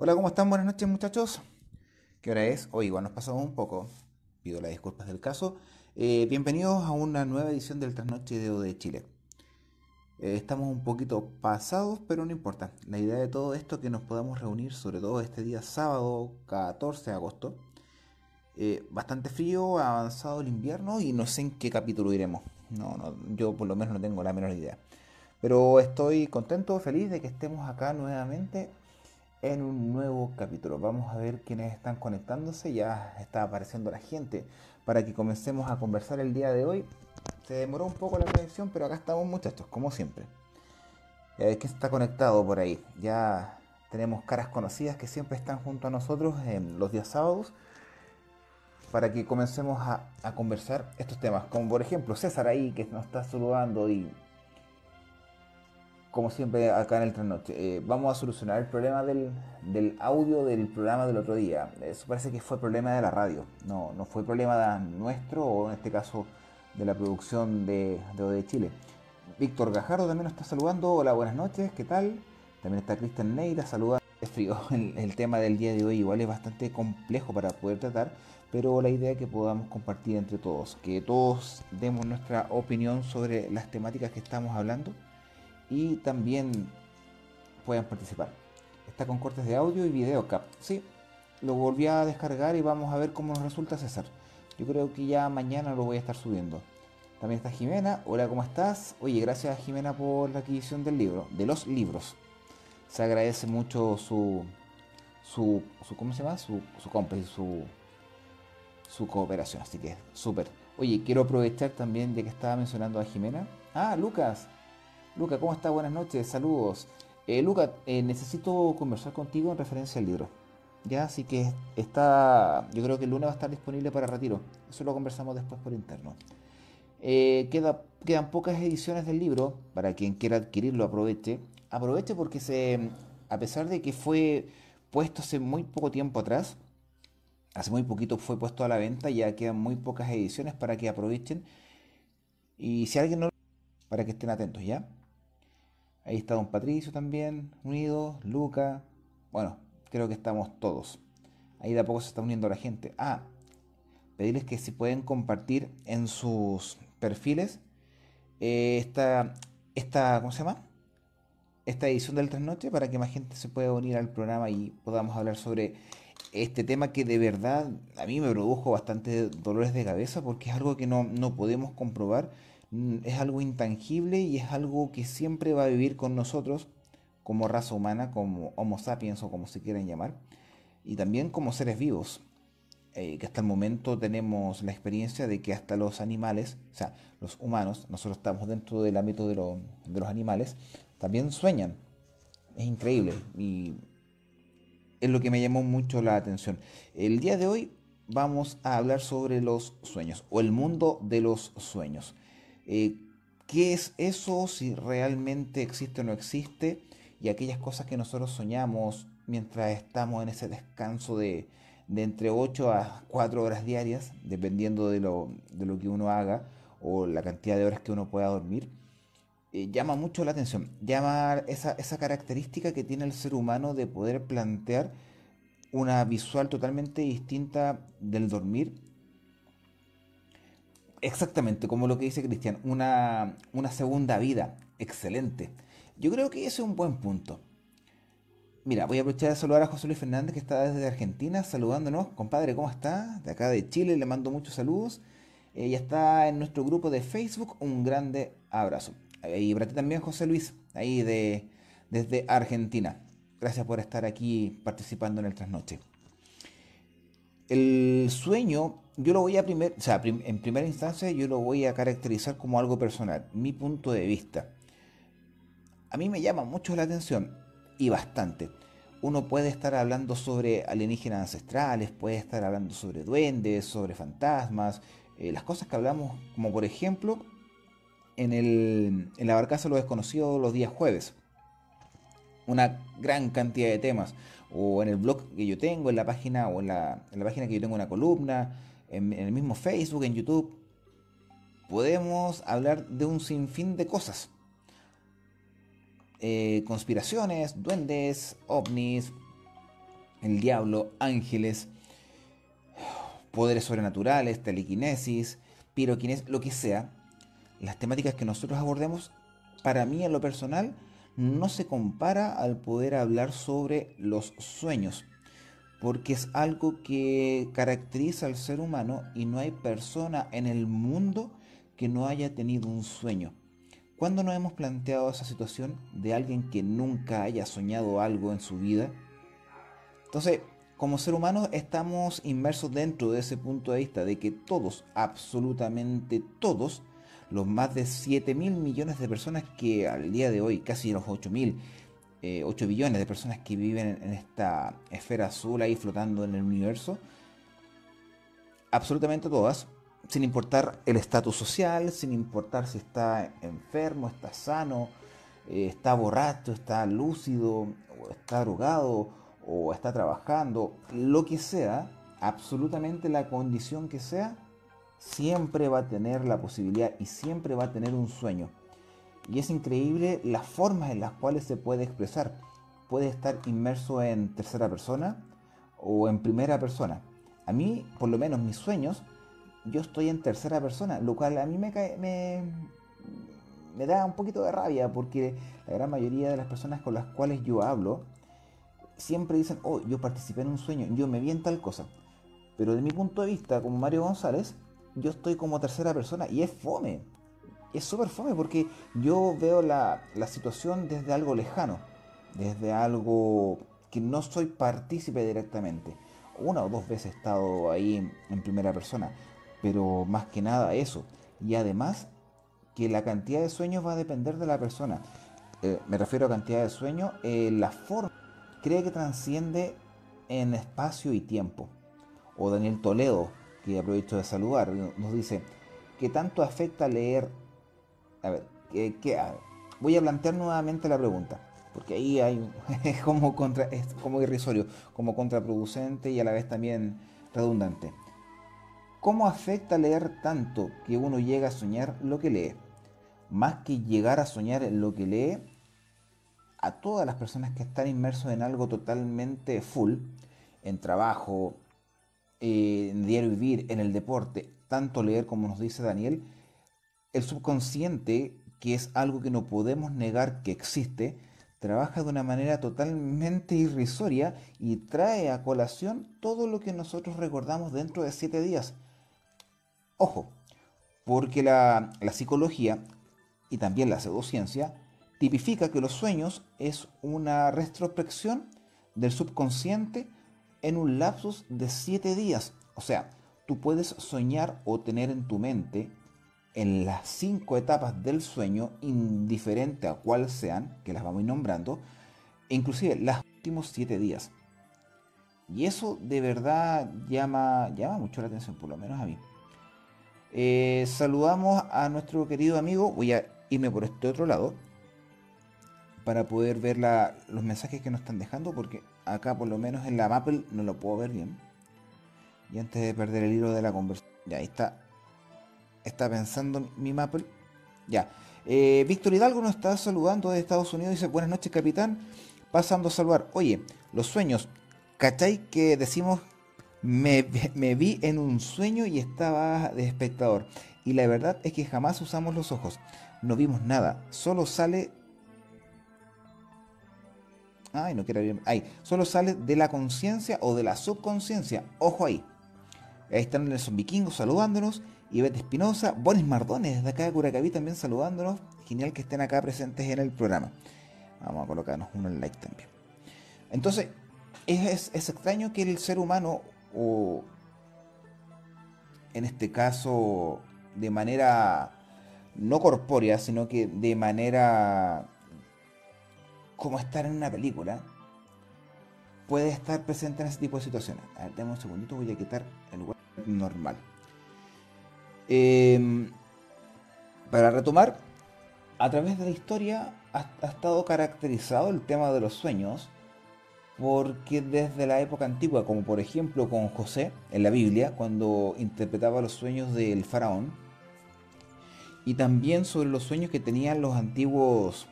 Hola, ¿cómo están? Buenas noches muchachos. ¿Qué hora es? Hoy igual nos pasamos un poco. Pido las disculpas del caso. Eh, bienvenidos a una nueva edición del Trasnoche de de Chile. Eh, estamos un poquito pasados, pero no importa. La idea de todo esto es que nos podamos reunir, sobre todo este día sábado 14 de agosto. Eh, bastante frío, avanzado el invierno y no sé en qué capítulo iremos. No, no, yo por lo menos no tengo la menor idea. Pero estoy contento, feliz de que estemos acá nuevamente en un nuevo capítulo. Vamos a ver quiénes están conectándose. Ya está apareciendo la gente para que comencemos a conversar el día de hoy. Se demoró un poco la conexión, pero acá estamos muchachos, como siempre. Eh, que está conectado por ahí. Ya tenemos caras conocidas que siempre están junto a nosotros en los días sábados para que comencemos a, a conversar estos temas. Como por ejemplo César ahí que nos está saludando y como siempre acá en el trasnoche, eh, vamos a solucionar el problema del, audio del programa del otro día. Eso parece que fue problema de la radio, no, no fue problema nuestro o en este caso de la producción de, de Chile. Víctor Gajardo también nos está saludando. Hola, buenas noches, ¿qué tal? También está Cristian Neira saludando. Es frío, el, el, tema del día de hoy igual es bastante complejo para poder tratar, pero la idea es que podamos compartir entre todos, que todos demos nuestra opinión sobre las temáticas que estamos hablando y también puedan participar. Está con cortes de audio y video cap. Sí, lo volví a descargar y vamos a ver cómo nos resulta César. Yo creo que ya mañana lo voy a estar subiendo. También está Jimena. Hola, ¿cómo estás? Oye, gracias Jimena por la adquisición del libro, de los libros. Se agradece mucho su, su, su ¿cómo se llama? Su, su su, su cooperación. Así que súper. Oye, quiero aprovechar también de que estaba mencionando a Jimena. Ah, Lucas, Luca, ¿cómo estás? Buenas noches, saludos. Eh, Luca, eh, necesito conversar contigo en referencia al libro. Ya, así que está, yo creo que el lunes va a estar disponible para retiro. Eso lo conversamos después por interno. Eh, queda, quedan pocas ediciones del libro, para quien quiera adquirirlo aproveche. Aproveche porque se, a pesar de que fue puesto hace muy poco tiempo atrás, hace muy poquito fue puesto a la venta, ya quedan muy pocas ediciones para que aprovechen. Y si alguien no, para que estén atentos, ¿ya? Ahí está Don Patricio también, unido, Luca. Bueno, creo que estamos todos. Ahí de a poco se está uniendo la gente. Ah, pedirles que si pueden compartir en sus perfiles eh, esta, esta, ¿cómo se llama? Esta edición del Trasnoche para que más gente se pueda unir al programa y podamos hablar sobre este tema que de verdad a mí me produjo bastante dolores de cabeza porque es algo que no, no podemos comprobar es algo intangible y es algo que siempre va a vivir con nosotros como raza humana, como Homo sapiens o como se quieran llamar, y también como seres vivos. Eh, que hasta el momento tenemos la experiencia de que hasta los animales, o sea, los humanos, nosotros estamos dentro del ámbito de, de los animales, también sueñan. Es increíble y es lo que me llamó mucho la atención. El día de hoy vamos a hablar sobre los sueños o el mundo de los sueños. Eh, qué es eso, si realmente existe o no existe, y aquellas cosas que nosotros soñamos mientras estamos en ese descanso de, entre 8 a 4 horas diarias, dependiendo de lo, que uno haga o la cantidad de horas que uno pueda dormir, eh, llama mucho la atención. Llama esa, esa característica que tiene el ser humano de poder plantear una visual totalmente distinta del dormir Exactamente, como lo que dice Cristian, una, segunda vida, excelente. Yo creo que ese es un buen punto. Mira, voy a aprovechar de saludar a José Luis Fernández que está desde Argentina saludándonos. Compadre, ¿cómo está? De acá de Chile le mando muchos saludos. Ella está en nuestro grupo de Facebook. Un grande abrazo. Y para ti también, José Luis, ahí de, desde Argentina. Gracias por estar aquí participando en el trasnoche. El sueño yo lo voy a primer, o sea, en primera instancia yo lo voy a caracterizar como algo personal, mi punto de vista. A mí me llama mucho la atención y bastante. Uno puede estar hablando sobre alienígenas ancestrales, puede estar hablando sobre duendes, sobre fantasmas, eh, las cosas que hablamos, como por ejemplo en, el, en la barcaza lo desconocido los días jueves. Una gran cantidad de temas. O en el blog que yo tengo, en la página, o en la, en la página que yo tengo una columna, en, el mismo Facebook, en YouTube, podemos hablar de un sinfín de cosas. Eh, conspiraciones, duendes, ovnis, el diablo, ángeles, poderes sobrenaturales, telequinesis, piroquinesis, lo que sea, las temáticas que nosotros abordemos, para mí en lo personal, no se compara al poder hablar sobre los sueños, porque es algo que caracteriza al ser humano y no hay persona en el mundo que no haya tenido un sueño. ¿Cuándo nos hemos planteado esa situación de alguien que nunca haya soñado algo en su vida? Entonces, como ser humano estamos inmersos dentro de ese punto de vista de que todos, absolutamente todos, los más de 7 mil millones de personas que al día de hoy, casi los 8 mil, 8 eh, billones de personas que viven en esta esfera azul ahí flotando en el universo, absolutamente todas, sin importar el estatus social, sin importar si está enfermo, está sano, eh, está borracho, está lúcido, está drogado, o está trabajando, lo que sea, absolutamente la condición que sea, siempre va a tener la posibilidad y siempre va a tener un sueño. Y es increíble las formas en las cuales se puede expresar. Puede estar inmerso en tercera persona o en primera persona. A mí, por lo menos mis sueños, yo estoy en tercera persona, lo cual a mí me, me, me da un poquito de rabia porque la gran mayoría de las personas con las cuales yo hablo siempre dicen, oh, yo participé en un sueño, yo me vi en tal cosa. Pero de mi punto de vista, como Mario González, yo estoy como tercera persona y es fome. Es súper fome porque yo veo la, la situación desde algo lejano, desde algo que no soy partícipe directamente. Una o dos veces he estado ahí en primera persona, pero más que nada eso. Y además que la cantidad de sueños va a depender de la persona. Eh, me refiero a cantidad de sueños, eh, la forma cree que transciende en espacio y tiempo. O Daniel Toledo, que aprovecho de saludar, nos dice, ¿qué tanto afecta leer? A ver, ¿qué, voy a plantear nuevamente la pregunta, porque ahí hay como, irrisorio, como contraproducente y a la vez también redundante. ¿Cómo afecta leer tanto que uno llega a soñar lo que lee? Más que llegar a soñar lo que lee, a todas las personas que están inmersos en algo totalmente full, en trabajo, en diario vivir, en el deporte, tanto leer como nos dice Daniel, el subconsciente, que es algo que no podemos negar que existe, trabaja de una manera totalmente irrisoria y trae a colación todo lo que nosotros recordamos dentro de siete días. Ojo, porque la, psicología y también la pseudociencia tipifica que los sueños es una retrospección del subconsciente en un lapsus de siete días. O sea, tú puedes soñar o tener en tu mente en las cinco etapas del sueño, indiferente a cuál sean, que las vamos a ir nombrando, inclusive los últimos siete días. Y eso de verdad llama, llama mucho la atención, por lo menos a mí. Eh, saludamos a nuestro querido amigo. Voy a irme por este otro lado para poder ver los mensajes que nos están dejando, porque acá por lo menos en la Maple no lo puedo ver bien. Y antes de perder el hilo de la conversación, ya está. Está pensando mi Maple. Ya. Eh, Víctor Hidalgo nos está saludando de Estados Unidos. Dice: Buenas noches, capitán. Pasando a saludar. Oye, los sueños. ¿Cachai que decimos me, vi en un sueño y estaba de espectador. Y la verdad es que jamás usamos los ojos. No vimos nada. Solo sale... Ay, no quiero ver. Ay, solo sale de la conciencia o de la subconsciencia. Ojo ahí. Ahí están Nelson Vikingo saludándonos. Ivette Espinosa. Boris Mardones desde acá de Curacaví también saludándonos. Genial que estén acá presentes en el programa. Vamos a colocarnos en like también. Entonces, es, es extraño que el ser humano o en este caso de manera no corpórea, sino que de manera como estar en una película, puede estar presente en ese tipo de situaciones. A ver, dame un segundito, voy a quitar el web normal. Em, para retomar, a través de la historia ha estado caracterizado el tema de los sueños porque desde la época antigua, como por ejemplo con José en la Biblia, cuando interpretaba los sueños del faraón, y también sobre los sueños que tenían los antiguos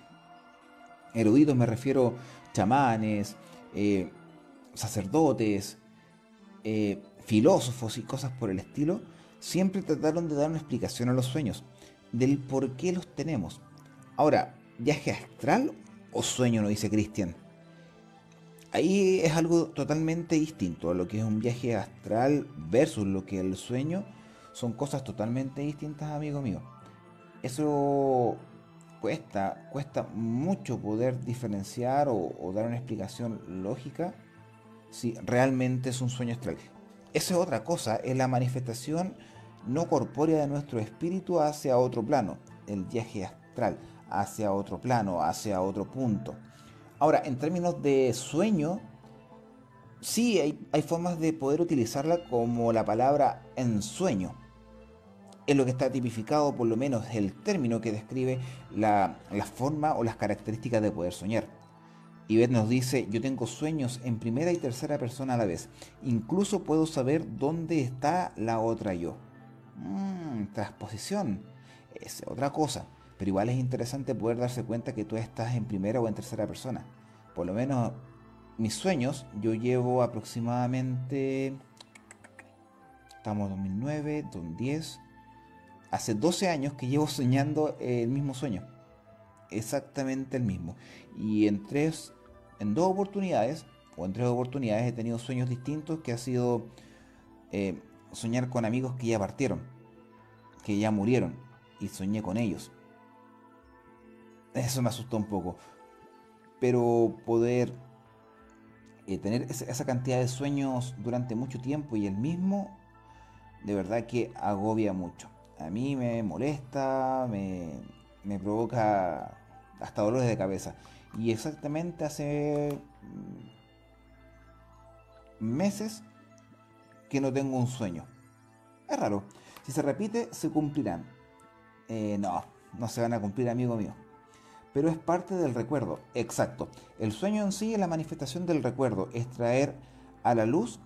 eruditos, me refiero chamanes, eh, sacerdotes, eh, filósofos y cosas por el estilo, siempre trataron de dar una explicación a los sueños, del por qué los tenemos. Ahora, ¿viaje astral o sueño? No dice Cristian. Ahí es algo totalmente distinto a lo que es un viaje astral versus lo que es el sueño. Son cosas totalmente distintas, amigo mío. Eso cuesta, cuesta mucho poder diferenciar o, o dar una explicación lógica si realmente es un sueño astral. Esa es otra cosa, es la manifestación no corpórea de nuestro espíritu hacia otro plano, el viaje astral, hacia otro plano, hacia otro punto. Ahora, en términos de sueño, sí hay, formas de poder utilizarla como la palabra ensueño. Es lo que está tipificado, por lo menos el término que describe la forma o las características de poder soñar. Beth nos dice, yo tengo sueños en primera y tercera persona a la vez. Incluso puedo saber dónde está la otra yo. Mmm, transposición. Es otra cosa. Pero igual es interesante poder darse cuenta que tú estás en primera o en tercera persona. Por lo menos mis sueños, yo llevo aproximadamente... Estamos en 2009, 2010. Hace 12 años que llevo soñando el mismo sueño. Exactamente el mismo. Y en tres en dos oportunidades, o en tres oportunidades, he tenido sueños distintos que ha sido eh, soñar con amigos que ya partieron, que ya murieron, y soñé con ellos. Eso me asustó un poco. Pero poder eh, tener esa cantidad de sueños durante mucho tiempo y el mismo, de verdad que agobia mucho. A mí me molesta, me, me provoca hasta dolores de cabeza. Y exactamente hace mm, meses que no tengo un sueño. Es raro. Si se repite, se cumplirán. Eh, no, no se van a cumplir, amigo mío. Pero es parte del recuerdo, exacto. El sueño en sí es la manifestación del recuerdo, es traer a la luz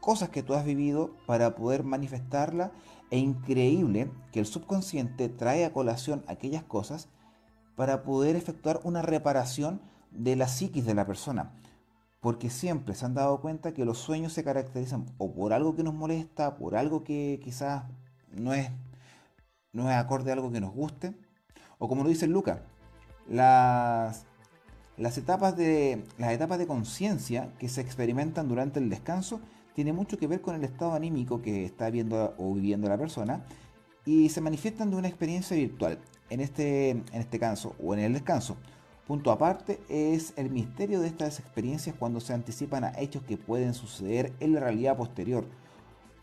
cosas que tú has vivido para poder manifestarla. E increíble que el subconsciente trae a colación aquellas cosas para poder efectuar una reparación de la psiquis de la persona. Porque siempre se han dado cuenta que los sueños se caracterizan o por algo que nos molesta, por algo que quizás no es, no es acorde a algo que nos guste, o como lo dice Luca, las, las etapas de, las etapas de conciencia que se experimentan durante el descanso tiene mucho que ver con el estado anímico que está viendo o viviendo la persona y se manifiestan de una experiencia virtual en este, en este caso o en el descanso. Punto aparte es el misterio de estas experiencias cuando se anticipan a hechos que pueden suceder en la realidad posterior.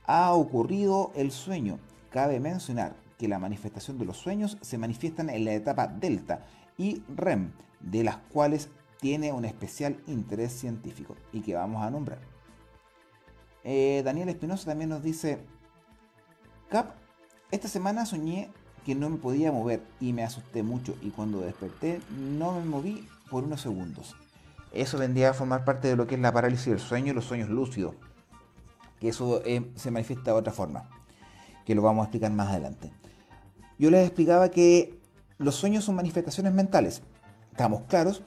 Ha ocurrido el sueño. Cabe mencionar que la manifestación de los sueños se manifiestan en la etapa delta y REM, de las cuales tiene un especial interés científico y que vamos a nombrar. Eh, Daniel Espinosa también nos dice, Cap, esta semana soñé que no me podía mover y me asusté mucho y cuando desperté no me moví por unos segundos. Eso vendría a formar parte de lo que es la parálisis del sueño y los sueños lúcidos. Que eso eh, se manifiesta de otra forma. Que lo vamos a explicar más adelante. Yo les explicaba que los sueños son manifestaciones mentales. Estamos claros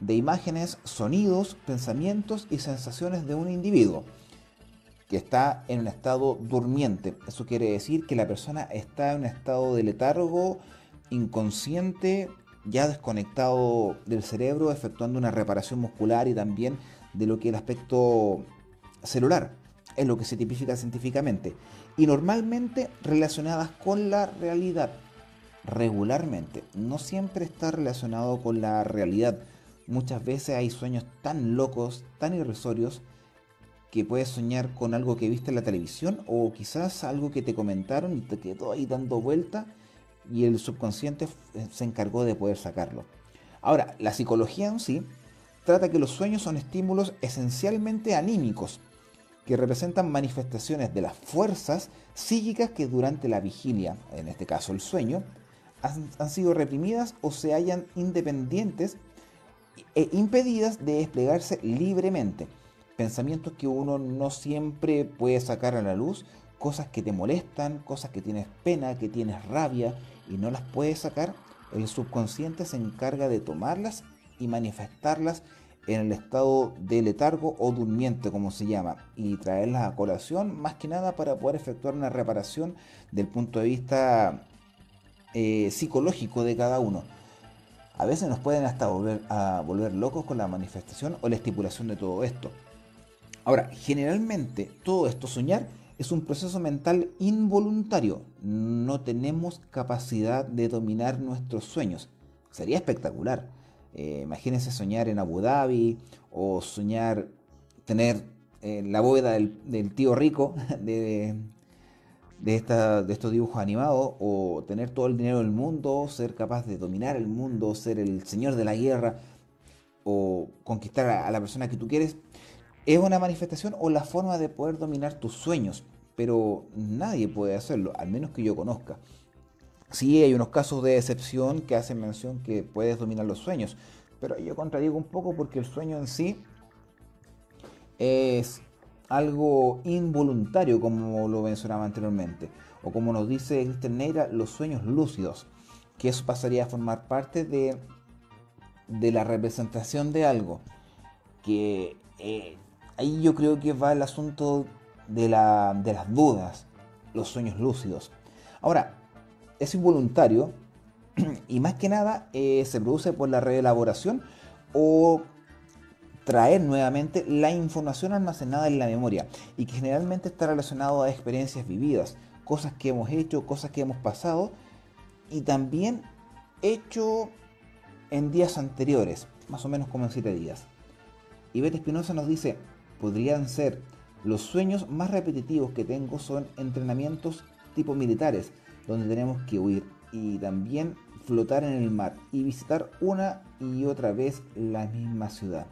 de imágenes, sonidos, pensamientos y sensaciones de un individuo que está en un estado durmiente. Eso quiere decir que la persona está en un estado de letargo, inconsciente, ya desconectado del cerebro, efectuando una reparación muscular y también de lo que es el aspecto celular. Es lo que se tipifica científicamente. Y normalmente relacionadas con la realidad. Regularmente. No siempre está relacionado con la realidad. Muchas veces hay sueños tan locos, tan irrisorios, que puedes soñar con algo que viste en la televisión o quizás algo que te comentaron y te quedó ahí dando vuelta y el subconsciente eh, se encargó de poder sacarlo. Ahora, la psicología en sí trata que los sueños son estímulos esencialmente anímicos, que representan manifestaciones de las fuerzas psíquicas que durante la vigilia, en este caso el sueño, han, han sido reprimidas o se hallan independientes e impedidas de desplegarse libremente pensamientos que uno no siempre puede sacar a la luz, cosas que te molestan, cosas que tienes pena, que tienes rabia y no las puedes sacar, el subconsciente se encarga de tomarlas y manifestarlas en el estado de letargo o durmiente, como se llama, y traerlas a colación, más que nada para poder efectuar una reparación del punto de vista eh, psicológico de cada uno. A veces nos pueden hasta volver a volver locos con la manifestación o la estipulación de todo esto. Ahora, generalmente todo esto, soñar, es un proceso mental involuntario. No tenemos capacidad de dominar nuestros sueños. Sería espectacular eh, imagínense soñar en Abu Dhabi o soñar tener eh, la bóveda del, tío rico de, de, esta, de estos dibujos animados o tener todo el dinero del mundo, ser capaz de dominar el mundo, ser el señor de la guerra o conquistar a, la persona que tú quieres. Es una manifestación o la forma de poder dominar tus sueños, pero nadie puede hacerlo, al menos que yo conozca. Sí, hay unos casos de excepción que hacen mención que puedes dominar los sueños, pero yo contradigo un poco porque el sueño en sí es algo involuntario, como lo mencionaba anteriormente, o como nos dice Christian Neira, los sueños lúcidos, que eso pasaría a formar parte de, de la representación de algo, que eh, ahí yo creo que va el asunto de, la, de las dudas, los sueños lúcidos. Ahora, es involuntario y más que nada eh, se produce por la reelaboración o traer nuevamente la información almacenada en la memoria y que generalmente está relacionado a experiencias vividas, cosas que hemos hecho, cosas que hemos pasado y también hecho en días anteriores, más o menos como en siete días. Y Beth Espinosa nos dice, podrían ser los sueños más repetitivos que tengo son entrenamientos tipo militares, donde tenemos que huir y también flotar en el mar y visitar una y otra vez la misma ciudad.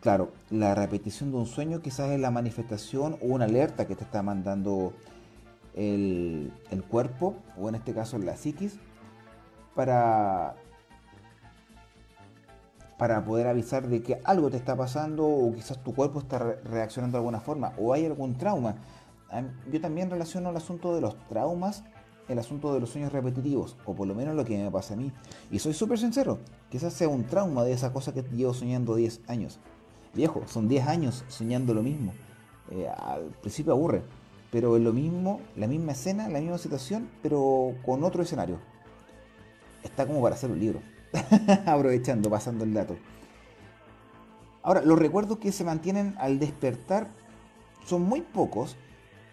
Claro, la repetición de un sueño quizás es la manifestación o una alerta que te está mandando el, el cuerpo, o en este caso la psiquis, para, para poder avisar de que algo te está pasando o quizás tu cuerpo está reaccionando de alguna forma o hay algún trauma yo también relaciono el asunto de los traumas, el asunto de los sueños repetitivos, o por lo menos lo que me pasa a mí. Y soy súper sincero, quizás sea un trauma de esa cosa que llevo soñando 10 años. Viejo, son 10 años soñando lo mismo. Eh, al principio aburre, pero es lo mismo, la misma escena, la misma situación, pero con otro escenario. Está como para hacer un libro. Aprovechando, pasando el dato. Ahora, los recuerdos que se mantienen al despertar son muy pocos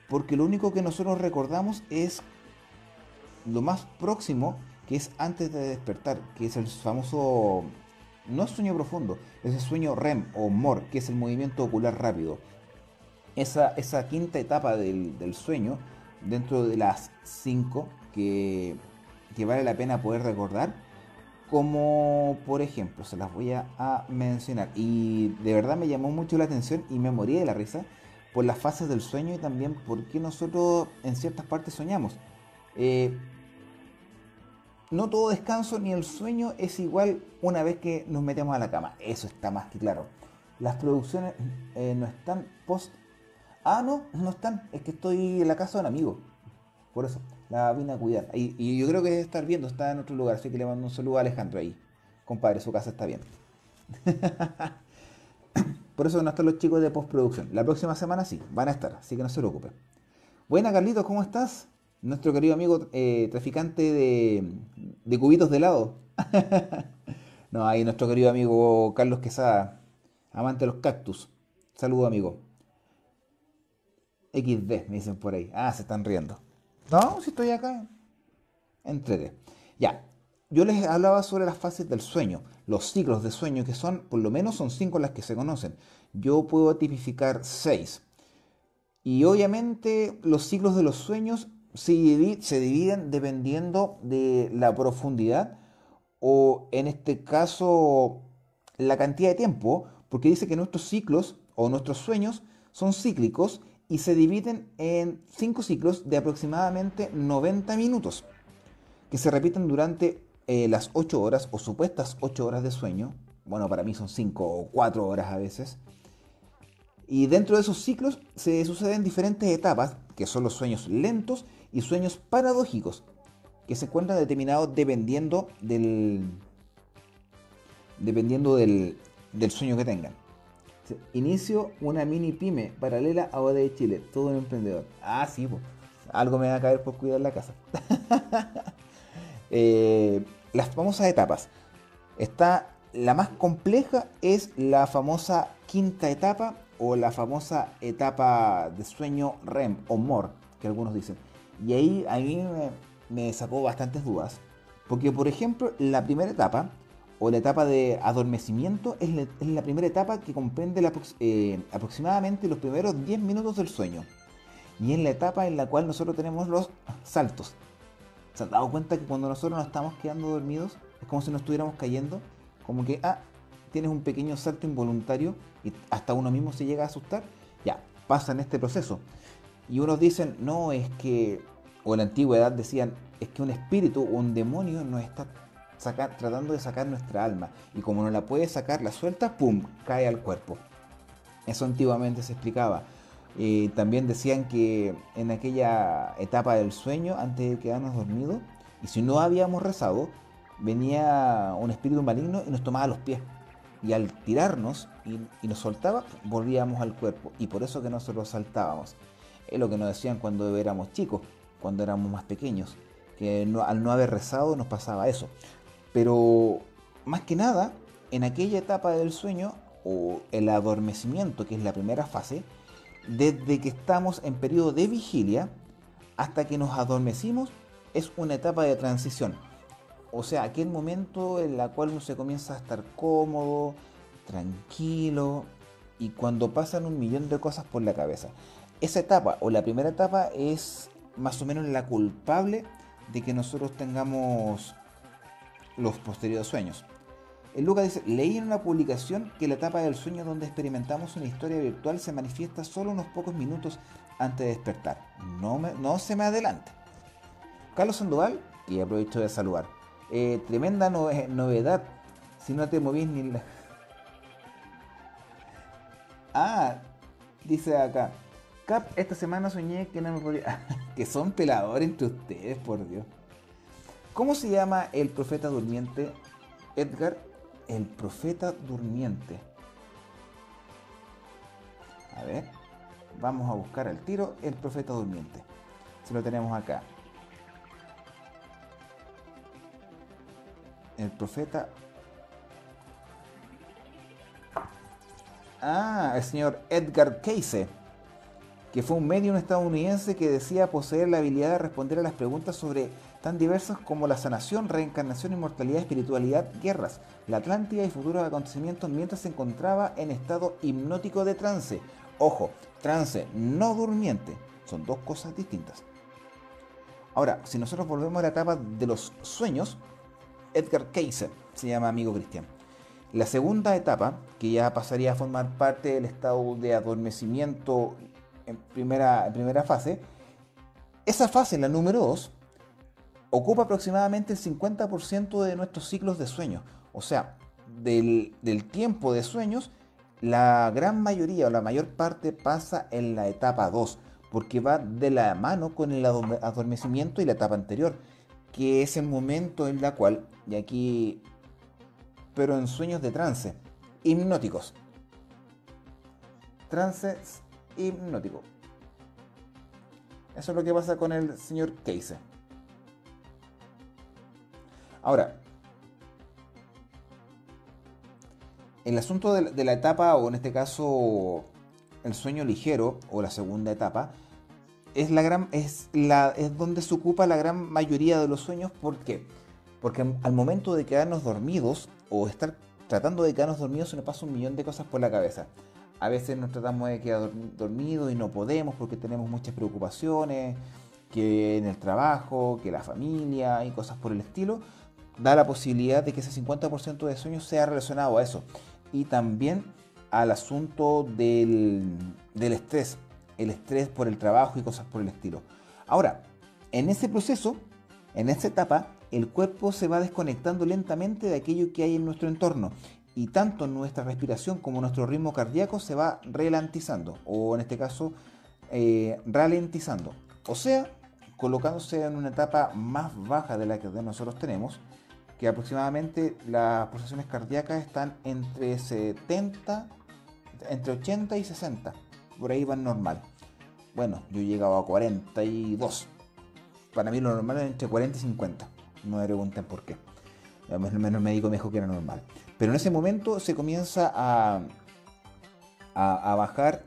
porque lo único que nosotros recordamos es lo más próximo que es antes de despertar, que es el famoso, no es sueño profundo, es el sueño REM o MOR, que es el movimiento ocular rápido. Esa, quinta etapa del, sueño, dentro de las cinco que vale la pena poder recordar, como por ejemplo, se las voy a, mencionar, y de verdad me llamó mucho la atención y me morí de la risa, por las fases del sueño y también porque nosotros en ciertas partes soñamos. Eh, no todo descanso ni el sueño es igual una vez que nos metemos a la cama. Eso está más que claro. Las producciones eh, no están post... Ah, no, no están. Es que estoy en la casa de un amigo. Por eso, la vine a cuidar. Y, yo creo que debe estar viendo, está en otro lugar. Así que le mando un saludo a Alejandro ahí. Compadre, su casa está bien. Por eso no están los chicos de postproducción. La próxima semana sí, van a estar, así que no se preocupen. Buena, Carlitos, ¿cómo estás? Nuestro querido amigo eh, traficante de, cubitos de helado. no, ahí nuestro querido amigo Carlos Quesada, amante de los cactus. Saludo, amigo. XD, me dicen por ahí. Ah, se están riendo. No, si estoy acá. Entrete. Ya, yo les hablaba sobre las fases del sueño, los ciclos de sueño, que son, por lo menos son cinco las que se conocen. Yo puedo tipificar seis. Y obviamente los ciclos de los sueños se, dividen dependiendo de la profundidad o en este caso la cantidad de tiempo, porque dice que nuestros ciclos o nuestros sueños son cíclicos y se dividen en cinco ciclos de aproximadamente 90 minutos, que se repiten durante eh, las 8 horas o supuestas 8 horas de sueño, bueno, para mí son 5 o 4 horas a veces, y dentro de esos ciclos se suceden diferentes etapas, que son los sueños lentos y sueños paradójicos, que se encuentran determinados dependiendo del, dependiendo del, sueño que tengan. Inicio una mini pyme paralela a ODE Chile, todo un emprendedor. Ah, sí, algo me va a caer por cuidar la casa. Eh, las famosas etapas. Está la más compleja es la famosa quinta etapa o la famosa etapa de sueño REM o MOR, que algunos dicen. Y ahí mí me, sacó bastantes dudas, porque por ejemplo la primera etapa o la etapa de adormecimiento es la, primera etapa que comprende eh, aproximadamente los primeros 10 minutos del sueño. Y es la etapa en la cual nosotros tenemos los saltos. ¿Se han dado cuenta que cuando nosotros nos estamos quedando dormidos es como si nos estuviéramos cayendo? Como que, ah, tienes un pequeño salto involuntario y hasta uno mismo se llega a asustar. Ya, pasa en este proceso. Y unos dicen, no, es que, o en la antigüedad decían, es que un espíritu o un demonio nos está tratando de sacar nuestra alma. Y como no la puede sacar, la suelta, ¡pum!, cae al cuerpo. Eso antiguamente se explicaba. Eh, también decían que en aquella etapa del sueño, antes de quedarnos dormidos, y si no habíamos rezado, venía un espíritu maligno y nos tomaba los pies. Y al tirarnos y, nos soltaba, volvíamos al cuerpo. Y por eso que nosotros saltábamos. Es lo que nos decían cuando éramos chicos, cuando éramos más pequeños. Que al no haber rezado nos pasaba eso. Pero más que nada, en aquella etapa del sueño o el adormecimiento, que es la primera fase, desde que estamos en periodo de vigilia hasta que nos adormecimos, es una etapa de transición o sea, aquel momento en el cual uno se comienza a estar cómodo, tranquilo, y cuando pasan un millón de cosas por la cabeza. Esa etapa, o la primera etapa, es más o menos la culpable de que nosotros tengamos los posteriores sueños. El Lucas dice, leí en una publicación que la etapa del sueño donde experimentamos una historia virtual se manifiesta solo unos pocos minutos antes de despertar. No, no se me adelante. Carlos Sandoval, y aprovecho de saludar. Eh, tremenda novedad. Si no te movís ni la... Ah, dice acá. Cap, esta semana soñé que no me podía... que son peladores entre ustedes, por Dios. ¿Cómo se llama el profeta durmiente? Edgar, el profeta durmiente. A ver, vamos a buscar al tiro el profeta durmiente. Si lo tenemos acá. el profeta. Ah, el señor Edgar Cayce, que fue un medium estadounidense que decía poseer la habilidad de responder a las preguntas sobre tan diversas como la sanación, reencarnación, inmortalidad, espiritualidad, guerras, la Atlántida y futuros acontecimientos mientras se encontraba en estado hipnótico de trance. Ojo, trance no durmiente, son dos cosas distintas. Ahora, si nosotros volvemos a la etapa de los sueños, Edgar Cayce, se llama amigo Cristian. La segunda etapa, que ya pasaría a formar parte del estado de adormecimiento en primera, primera fase, esa fase, la número 2, ocupa aproximadamente el 50% de nuestros ciclos de sueño. O sea, del, tiempo de sueños, la gran mayoría o la mayor parte pasa en la etapa 2, porque va de la mano con el adormecimiento y la etapa anterior que es el momento en la cual, y aquí, pero en sueños de trance, hipnóticos. Trance hipnótico. Eso es lo que pasa con el señor Case. Ahora, el asunto de la etapa, o en este caso el sueño ligero, o la segunda etapa, es, la gran, es, la, es donde se ocupa la gran mayoría de los sueños. ¿Por qué? Porque al momento de quedarnos dormidos o estar tratando de quedarnos dormidos se nos pasa un millón de cosas por la cabeza. A veces nos tratamos de quedar dormidos y no podemos porque tenemos muchas preocupaciones, que en el trabajo, que la familia y cosas por el estilo. Da la posibilidad de que ese 50% de sueños sea relacionado a eso. Y también al asunto del, del estrés el estrés por el trabajo y cosas por el estilo. Ahora, en ese proceso, en esa etapa, el cuerpo se va desconectando lentamente de aquello que hay en nuestro entorno y tanto nuestra respiración como nuestro ritmo cardíaco se va ralentizando o en este caso eh, ralentizando. O sea, colocándose en una etapa más baja de la que nosotros tenemos que aproximadamente las pulsaciones cardíacas están entre 70, entre 80 y 60. Por ahí van normal. Bueno, yo he llegado a 42. Para mí lo normal es entre 40 y 50. No me pregunten por qué. Al menos el médico me dijo que era normal. Pero en ese momento se comienza a, a, bajar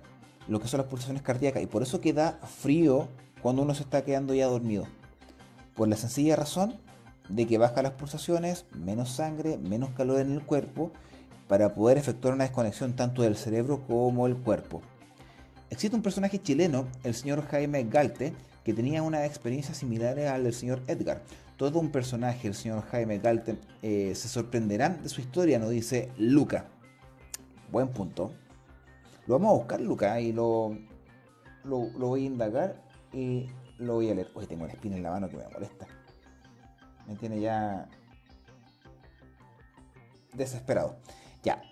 lo que son las pulsaciones cardíacas y por eso queda frío cuando uno se está quedando ya dormido. Por la sencilla razón de que baja las pulsaciones, menos sangre, menos calor en el cuerpo, para poder efectuar una desconexión tanto del cerebro como el cuerpo. Existe un personaje chileno, el señor Jaime Galte, que tenía una experiencia similar al del señor Edgar. Todo un personaje, el señor Jaime Galte, eh, se sorprenderán de su historia, nos dice Luca. Buen punto. Lo vamos a buscar, Luca, y lo, lo, voy a indagar y lo voy a leer. Hoy tengo una espina en la mano que me molesta. Me tiene ya desesperado. Ya.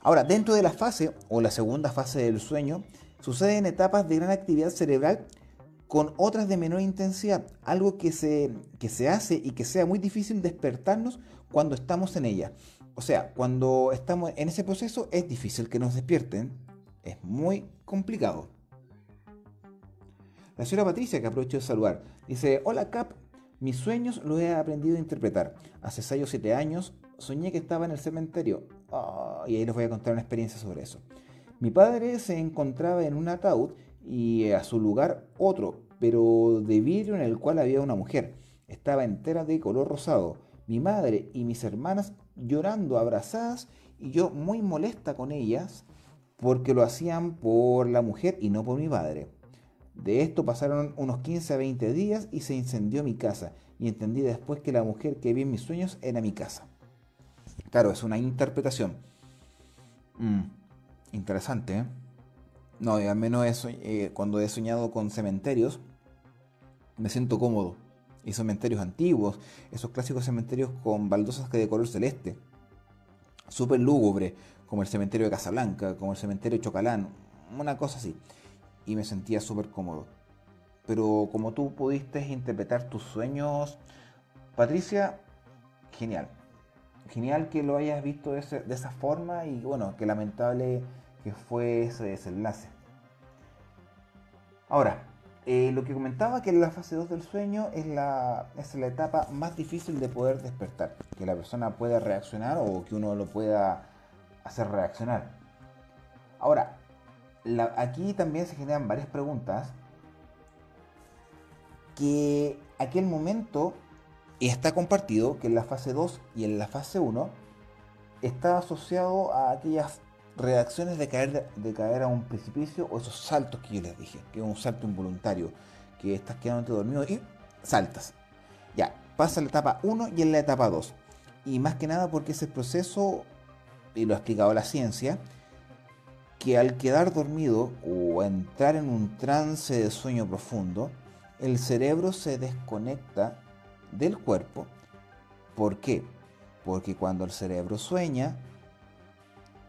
Ahora, dentro de la fase o la segunda fase del sueño, suceden etapas de gran actividad cerebral con otras de menor intensidad, algo que se, que se hace y que sea muy difícil despertarnos cuando estamos en ella. O sea, cuando estamos en ese proceso es difícil que nos despierten. Es muy complicado. La señora Patricia, que aprovecho de saludar, dice, hola Cap, mis sueños los he aprendido a interpretar. Hace 6 o 7 años soñé que estaba en el cementerio. Ah, y ahí les voy a contar una experiencia sobre eso. Mi padre se encontraba en un ataúd y a su lugar otro, pero de vidrio en el cual había una mujer. Estaba entera de color rosado mi madre y mis hermanas llorando abrazadas y yo muy molesta con ellas porque lo hacían por la mujer y no por mi padre. De esto pasaron unos 15 a 20 días y se incendió mi casa y entendí después que la mujer que vi en mis sueños era mi casa. Claro, es una interpretación. Mm, interesante, ¿eh? No, al menos eso, eh, cuando he soñado con cementerios, me siento cómodo y cementerios antiguos, esos clásicos cementerios con baldosas que de color celeste, súper lúgubre, como el cementerio de Casablanca, como el cementerio de Chocalán, una cosa así. Y me sentía súper cómodo. Pero como tú pudiste interpretar tus sueños, Patricia, genial. Genial que lo hayas visto de, esa forma y bueno, que lamentable que fue ese desenlace. Ahora, eh, lo que comentaba que la fase 2 del sueño es la, es la etapa más difícil de poder despertar, que la persona pueda reaccionar o que uno lo pueda hacer reaccionar. Ahora, aquí también se generan varias preguntas que aquel momento está compartido que en la fase 2 y en la fase 1 está asociado a aquellas reacciones de caer, de caer a un precipicio o esos saltos que yo les dije, que es un salto involuntario, que estás quedándote dormido y saltas. Ya, pasa la etapa 1 y en la etapa 2. Y más que nada porque ese proceso, y lo ha explicado la ciencia, que al quedar dormido o entrar en un trance de sueño profundo, el cerebro se desconecta del cuerpo. ¿Por qué? Porque cuando el cerebro sueña,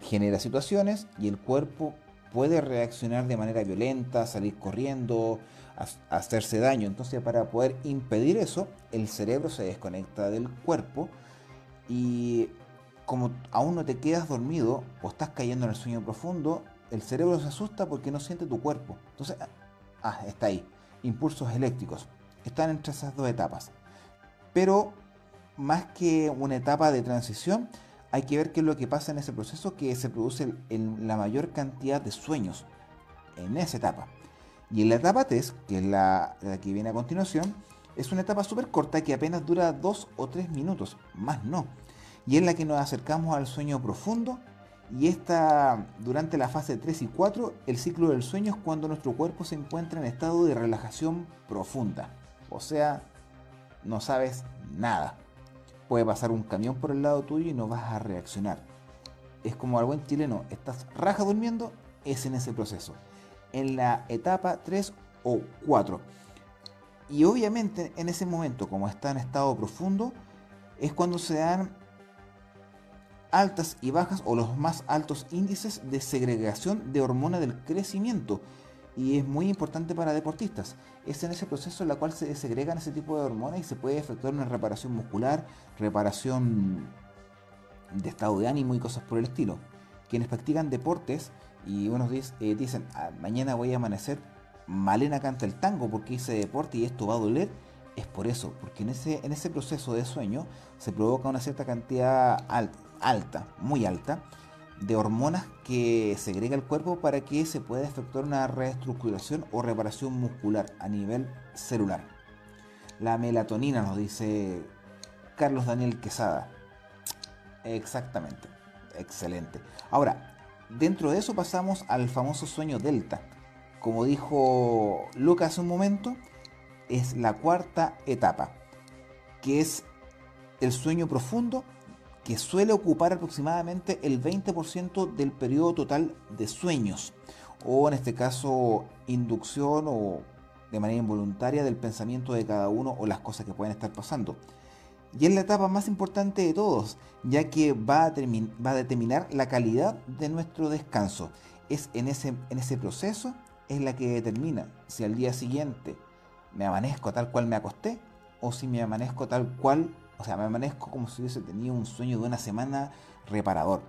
genera situaciones y el cuerpo puede reaccionar de manera violenta, salir corriendo, hacerse daño. Entonces para poder impedir eso, el cerebro se desconecta del cuerpo y como aún no te quedas dormido o estás cayendo en el sueño profundo, el cerebro se asusta porque no siente tu cuerpo. Entonces, ah, está ahí. Impulsos eléctricos. Están entre esas dos etapas. Pero más que una etapa de transición, hay que ver qué es lo que pasa en ese proceso que se produce en la mayor cantidad de sueños en esa etapa. Y en la etapa 3, que es la, que viene a continuación, es una etapa súper corta que apenas dura 2 o 3 minutos, más no. Y es la que nos acercamos al sueño profundo. Y esta, durante la fase 3 y 4, el ciclo del sueño es cuando nuestro cuerpo se encuentra en estado de relajación profunda. O sea, no sabes nada puede pasar un camión por el lado tuyo y no vas a reaccionar. Es como al buen chileno, estás raja durmiendo, es en ese proceso. En la etapa 3 o 4. Y obviamente en ese momento, como está en estado profundo, es cuando se dan altas y bajas o los más altos índices de segregación de hormona del crecimiento, y es muy importante para deportistas. Es en ese proceso en el cual se segregan ese tipo de hormonas y se puede efectuar una reparación muscular, reparación de estado de ánimo y cosas por el estilo. Quienes practican deportes y unos eh, dicen, ah, mañana voy a amanecer, Malena canta el tango porque hice deporte y esto va a doler, es por eso, porque en ese, en ese proceso de sueño se provoca una cierta cantidad alta, muy alta, de hormonas que segrega el cuerpo para que se pueda efectuar una reestructuración o reparación muscular a nivel celular. La melatonina, nos dice Carlos Daniel Quesada. Exactamente, excelente. Ahora, dentro de eso pasamos al famoso sueño delta. Como dijo Lucas hace un momento, es la cuarta etapa, que es el sueño profundo que suele ocupar aproximadamente el 20% del periodo total de sueños, o en este caso inducción o de manera involuntaria del pensamiento de cada uno o las cosas que pueden estar pasando. Y es la etapa más importante de todos, ya que va a, va a determinar la calidad de nuestro descanso. Es en ese, en ese proceso es la que determina si al día siguiente me amanezco tal cual me acosté o si me amanezco tal cual o sea, me amanezco como si hubiese tenido un sueño de una semana reparador.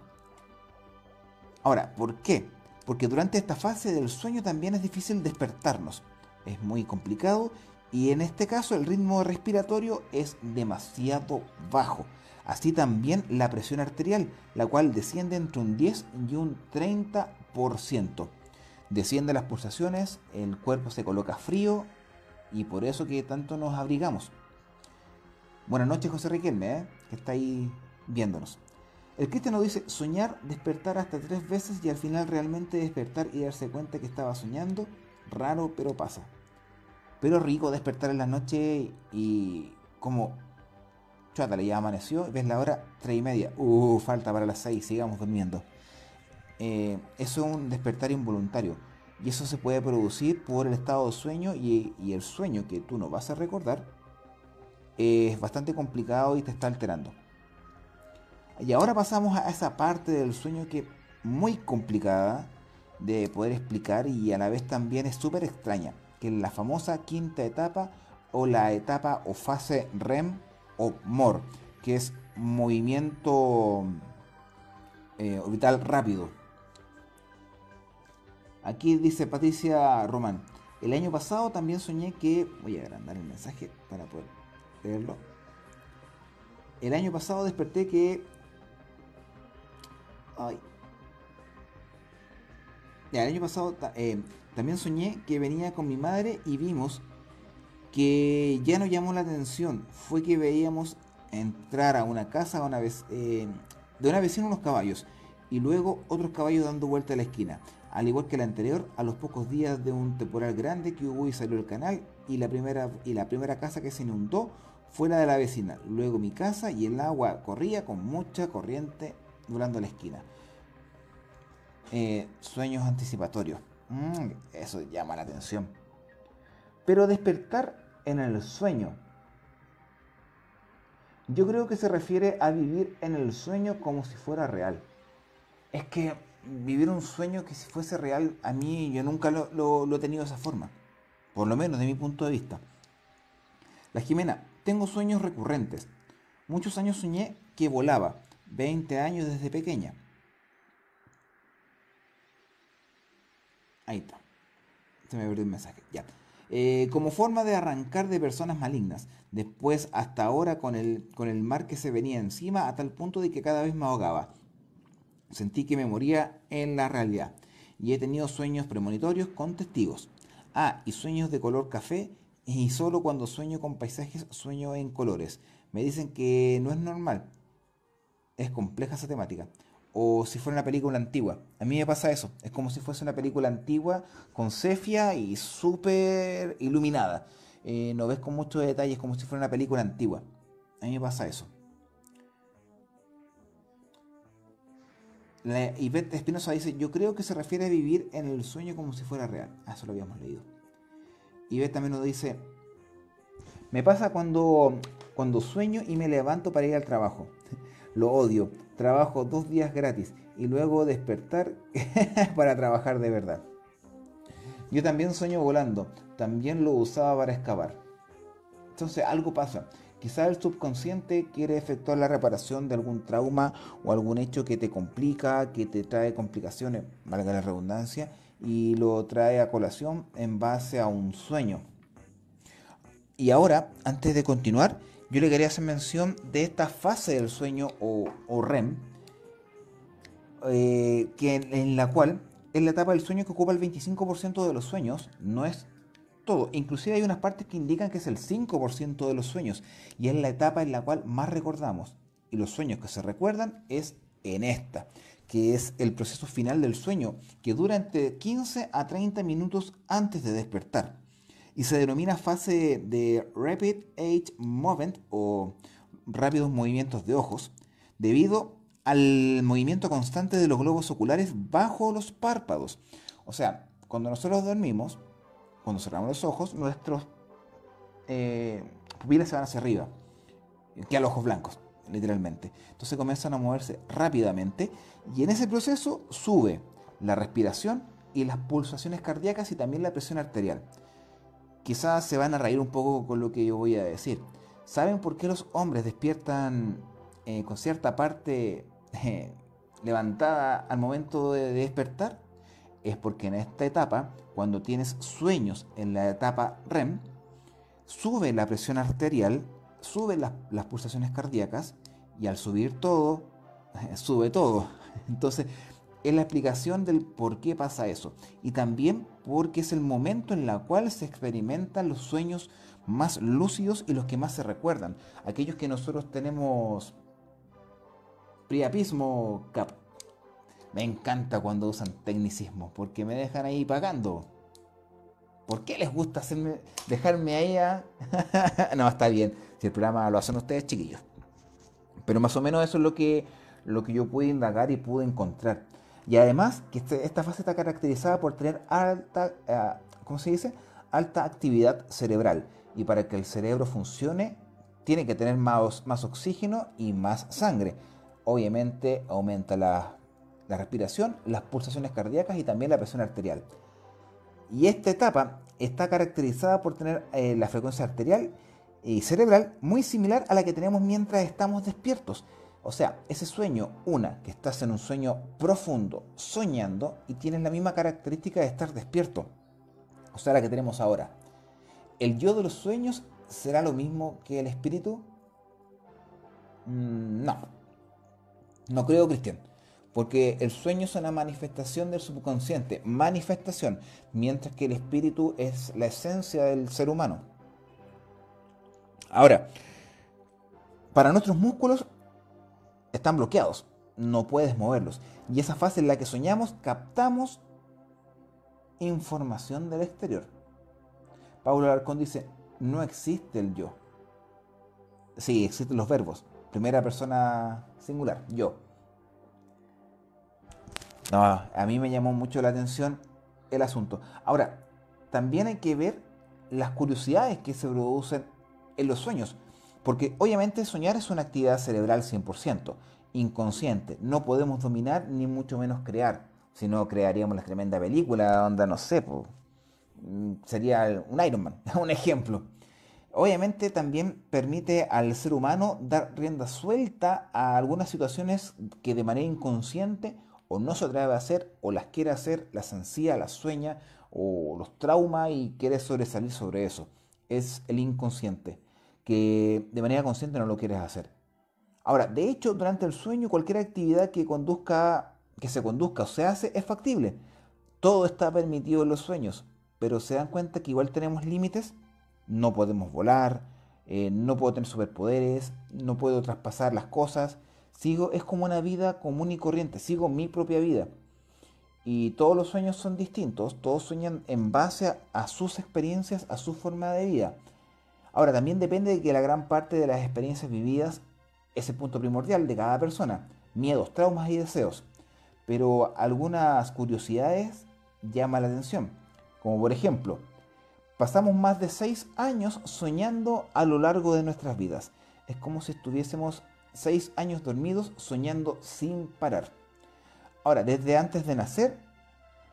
Ahora, ¿por qué? Porque durante esta fase del sueño también es difícil despertarnos. Es muy complicado y en este caso el ritmo respiratorio es demasiado bajo. Así también la presión arterial, la cual desciende entre un 10 y un 30%. Desciende las pulsaciones, el cuerpo se coloca frío y por eso que tanto nos abrigamos. Buenas noches, José Riquelme, ¿eh? que está ahí viéndonos. El cristiano dice soñar, despertar hasta tres veces y al final realmente despertar y darse cuenta que estaba soñando. Raro, pero pasa. Pero rico despertar en la noche y como chátale, ya amaneció, ves la hora tres y media. Uh, falta para las seis, sigamos durmiendo. Eh, eso es un despertar involuntario. Y eso se puede producir por el estado de sueño y el sueño que tú no vas a recordar es bastante complicado y te está alterando. Y ahora pasamos a esa parte del sueño que muy complicada de poder explicar y a la vez también es súper extraña, que es la famosa quinta etapa o la etapa o fase REM o MOR, que es movimiento eh, orbital rápido. Aquí dice Patricia Román, el año pasado también soñé que, voy a agrandar el mensaje para poder el año pasado desperté que. Ay. el año pasado eh, también soñé que venía con mi madre y vimos que ya nos llamó la atención. Fue que veíamos entrar a una casa una vez, eh, de una vecina unos caballos y luego otros caballos dando vuelta a la esquina. Al igual que la anterior, a los pocos días de un temporal grande que hubo y salió el canal y la primera, y la primera casa que se inundó fue la de la vecina, luego mi casa y el agua corría con mucha corriente durando la esquina. Eh, sueños anticipatorios. Mm, eso llama la atención. Pero despertar en el sueño. Yo creo que se refiere a vivir en el sueño como si fuera real. Es que vivir un sueño que si fuese real, a mí yo nunca lo, lo he tenido de esa forma. Por lo menos de mi punto de vista. La Jimena, tengo sueños recurrentes. Muchos años soñé que volaba, 20 años desde pequeña. Ahí está. Se me perdió el mensaje. Ya. Eh, como forma de arrancar de personas malignas. Después, hasta ahora, con el, con el mar que se venía encima, a tal punto de que cada vez me ahogaba. Sentí que me moría en la realidad. Y he tenido sueños premonitorios con testigos. Ah, y sueños de color café y solo cuando sueño con paisajes sueño en colores. Me dicen que no es normal. Es compleja esa temática. O si fuera una película antigua. A mí me pasa eso. Es como si fuese una película antigua con cefia y súper iluminada. Eh, no ves con muchos detalles como si fuera una película antigua. A mí me pasa eso. La Ivette Espinosa dice, yo creo que se refiere a vivir en el sueño como si fuera real. Ah, eso lo habíamos leído. Y B también nos dice, me pasa cuando, cuando sueño y me levanto para ir al trabajo. Lo odio. Trabajo dos días gratis y luego despertar para trabajar de verdad. Yo también sueño volando, también lo usaba para escapar. Entonces algo pasa. Quizás el subconsciente quiere efectuar la reparación de algún trauma o algún hecho que te complica, que te trae complicaciones, valga la redundancia, y lo trae a colación en base a un sueño. Y ahora, antes de continuar, yo le quería hacer mención de esta fase del sueño o, REM, eh, que en, la cual es la etapa del sueño que ocupa el 25% de los sueños, no es todo. Inclusive hay unas partes que indican que es el 5% de los sueños y es la etapa en la cual más recordamos. Y los sueños que se recuerdan es en esta, que es el proceso final del sueño, que dura entre 15 a 30 minutos antes de despertar. Y se denomina fase de Rapid Age Movement o rápidos movimientos de ojos, debido al movimiento constante de los globos oculares bajo los párpados. O sea, cuando nosotros dormimos, cuando cerramos los ojos, nuestros eh, pupilas se van hacia arriba, que a los ojos blancos, literalmente. Entonces comienzan a moverse rápidamente y en ese proceso sube la respiración y las pulsaciones cardíacas y también la presión arterial. Quizás se van a reír un poco con lo que yo voy a decir. ¿Saben por qué los hombres despiertan eh, con cierta parte eh, levantada al momento de despertar? Es porque en esta etapa cuando tienes sueños en la etapa REM, sube la presión arterial, sube las, pulsaciones cardíacas y al subir todo, sube todo. Entonces, es la explicación del por qué pasa eso. Y también porque es el momento en el cual se experimentan los sueños más lúcidos y los que más se recuerdan. Aquellos que nosotros tenemos priapismo, cap me encanta cuando usan tecnicismo, porque me dejan ahí pagando. ¿Por qué les gusta hacerme, dejarme ahí a... no, está bien, si el programa lo hacen ustedes, chiquillos. Pero más o menos eso es lo que, lo que yo pude indagar y pude encontrar. Y además que este, esta fase está caracterizada por tener alta, eh, ¿cómo se dice? Alta actividad cerebral. Y para que el cerebro funcione, tiene que tener más, más oxígeno y más sangre. Obviamente aumenta la la respiración, las pulsaciones cardíacas y también la presión arterial. Y esta etapa está caracterizada por tener eh, la frecuencia arterial y cerebral muy similar a la que tenemos mientras estamos despiertos. O sea, ese sueño, una, que estás en un sueño profundo, soñando, y tienes la misma característica de estar despierto. O sea, la que tenemos ahora. ¿El yo de los sueños será lo mismo que el espíritu? Mm, no. No creo, Cristian. Porque el sueño es una manifestación del subconsciente, manifestación, mientras que el espíritu es la esencia del ser humano. Ahora, para nuestros músculos están bloqueados, no puedes moverlos. Y esa fase en la que soñamos, captamos información del exterior. Pablo Alarcón dice, no existe el yo. Sí, existen los verbos. Primera persona singular, yo. No, a mí me llamó mucho la atención el asunto. Ahora, también hay que ver las curiosidades que se producen en los sueños. Porque obviamente soñar es una actividad cerebral 100%, inconsciente. No podemos dominar ni mucho menos crear. Si no, crearíamos la tremenda película, donde no sé, mm, sería un Iron Man, un ejemplo. Obviamente también permite al ser humano dar rienda suelta a algunas situaciones que de manera inconsciente o no se atreve a hacer, o las quiere hacer, las ansía, las sueña, o los trauma y quiere sobresalir sobre eso. Es el inconsciente, que de manera consciente no lo quieres hacer. Ahora, de hecho, durante el sueño, cualquier actividad que conduzca, que se conduzca o se hace, es factible. Todo está permitido en los sueños, pero se dan cuenta que igual tenemos límites. No podemos volar, eh, no puedo tener superpoderes, no puedo traspasar las cosas Sigo, es como una vida común y corriente, sigo mi propia vida. Y todos los sueños son distintos, todos sueñan en base a, sus experiencias, a su forma de vida. Ahora, también depende de que la gran parte de las experiencias vividas es el punto primordial de cada persona, miedos, traumas y deseos. Pero algunas curiosidades llaman la atención, como por ejemplo, pasamos más de seis años soñando a lo largo de nuestras vidas. Es como si estuviésemos seis años dormidos soñando sin parar. Ahora, desde antes de nacer,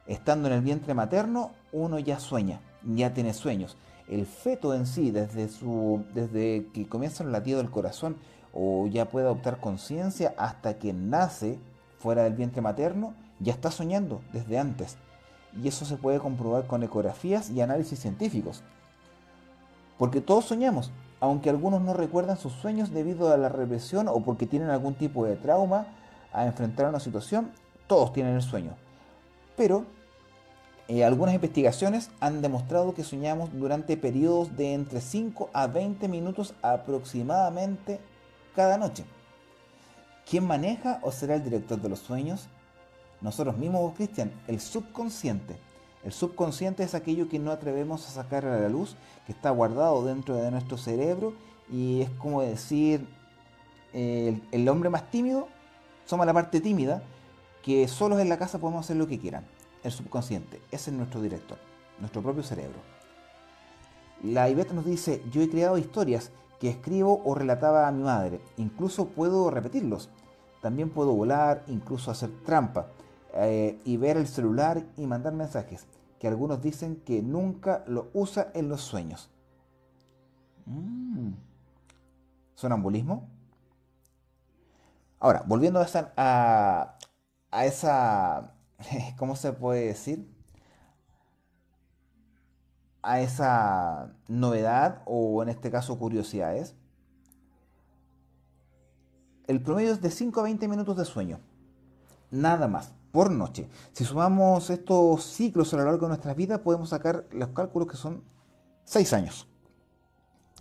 Estando en el vientre materno, uno ya sueña, ya tiene sueños. El feto en sí, desde, su, desde que comienza el latido del corazón o ya puede adoptar conciencia hasta que nace fuera del vientre materno, ya está soñando desde antes. Y eso se puede comprobar con ecografías y análisis científicos. Porque todos soñamos, aunque algunos no recuerdan sus sueños debido a la represión o porque tienen algún tipo de trauma a enfrentar una situación, todos tienen el sueño. Pero eh, algunas investigaciones han demostrado que soñamos durante periodos de entre 5 a 20 minutos aproximadamente cada noche. ¿Quién maneja o será el director de los sueños? Nosotros mismos, Cristian, el subconsciente. El subconsciente es aquello que no atrevemos a sacar a la luz, que está guardado dentro de nuestro cerebro y es como decir, el, el hombre más tímido, somos la parte tímida, que solos en la casa podemos hacer lo que quieran. El subconsciente, ese es nuestro director, nuestro propio cerebro. La Iveta nos dice, yo he creado historias que escribo o relataba a mi madre, incluso puedo repetirlos. También puedo volar, incluso hacer trampa eh, y ver el celular y mandar mensajes, que algunos dicen que nunca lo usa en los sueños. Mm. ¿Sonambulismo? Ahora, volviendo a esa, a esa, ¿cómo se puede decir? A esa novedad o en este caso curiosidades el promedio es de 5 a 20 minutos de sueño. Nada más, por noche. Si sumamos estos ciclos a lo largo de nuestras vidas, podemos sacar los cálculos que son 6 años.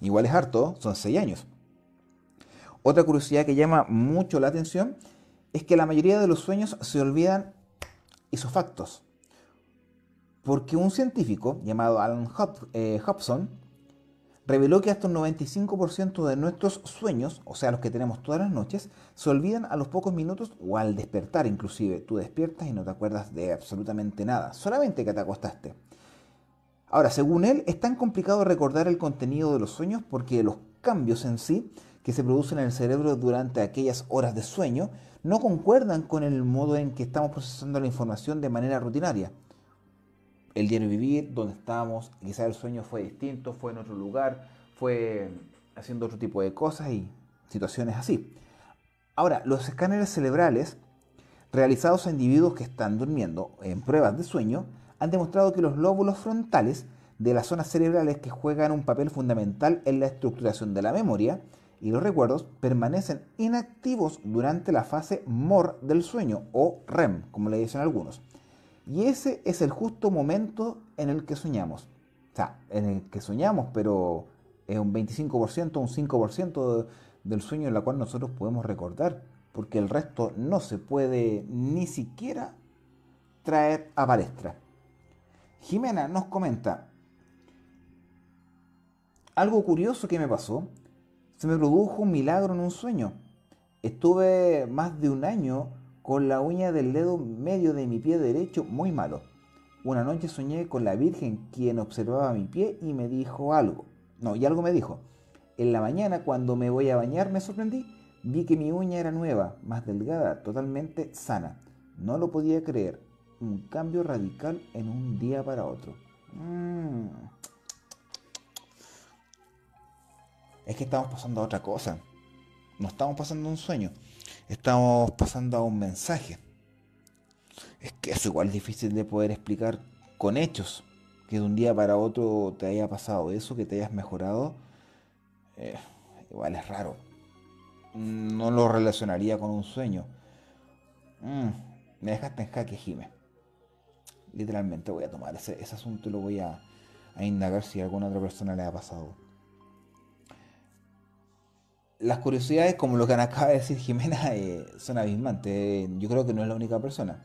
Igual es harto, son 6 años. Otra curiosidad que llama mucho la atención es que la mayoría de los sueños se olvidan isofactos. Porque un científico llamado Alan eh, Hobson reveló que hasta un 95% de nuestros sueños, o sea, los que tenemos todas las noches, se olvidan a los pocos minutos o al despertar inclusive. Tú despiertas y no te acuerdas de absolutamente nada, solamente que te acostaste. Ahora, según él, es tan complicado recordar el contenido de los sueños porque los cambios en sí que se producen en el cerebro durante aquellas horas de sueño no concuerdan con el modo en que estamos procesando la información de manera rutinaria el diario vivir, donde estábamos, quizás el sueño fue distinto, fue en otro lugar, fue haciendo otro tipo de cosas y situaciones así. Ahora, los escáneres cerebrales realizados a individuos que están durmiendo en pruebas de sueño han demostrado que los lóbulos frontales de las zonas cerebrales que juegan un papel fundamental en la estructuración de la memoria y los recuerdos permanecen inactivos durante la fase MOR del sueño o REM, como le dicen algunos. Y ese es el justo momento en el que soñamos. O sea, en el que soñamos, pero es un 25%, un 5% del sueño en la cual nosotros podemos recordar, porque el resto no se puede ni siquiera traer a palestra. Jimena nos comenta, algo curioso que me pasó, se me produjo un milagro en un sueño. Estuve más de un año con la uña del dedo medio de mi pie derecho muy malo. Una noche soñé con la Virgen quien observaba mi pie y me dijo algo. No, y algo me dijo. En la mañana cuando me voy a bañar me sorprendí. Vi que mi uña era nueva, más delgada, totalmente sana. No lo podía creer. Un cambio radical en un día para otro. Mm. Es que estamos pasando a otra cosa. No estamos pasando un sueño estamos pasando a un mensaje. Es que es igual difícil de poder explicar con hechos. Que de un día para otro te haya pasado eso, que te hayas mejorado. Eh, igual es raro. No lo relacionaría con un sueño. Mm, me dejaste en jaque, Jime. Literalmente voy a tomar ese, asunto y lo voy a, a indagar si a alguna otra persona le ha pasado las curiosidades, como lo que acaba de decir Jimena, eh, son abismantes. Yo creo que no es la única persona.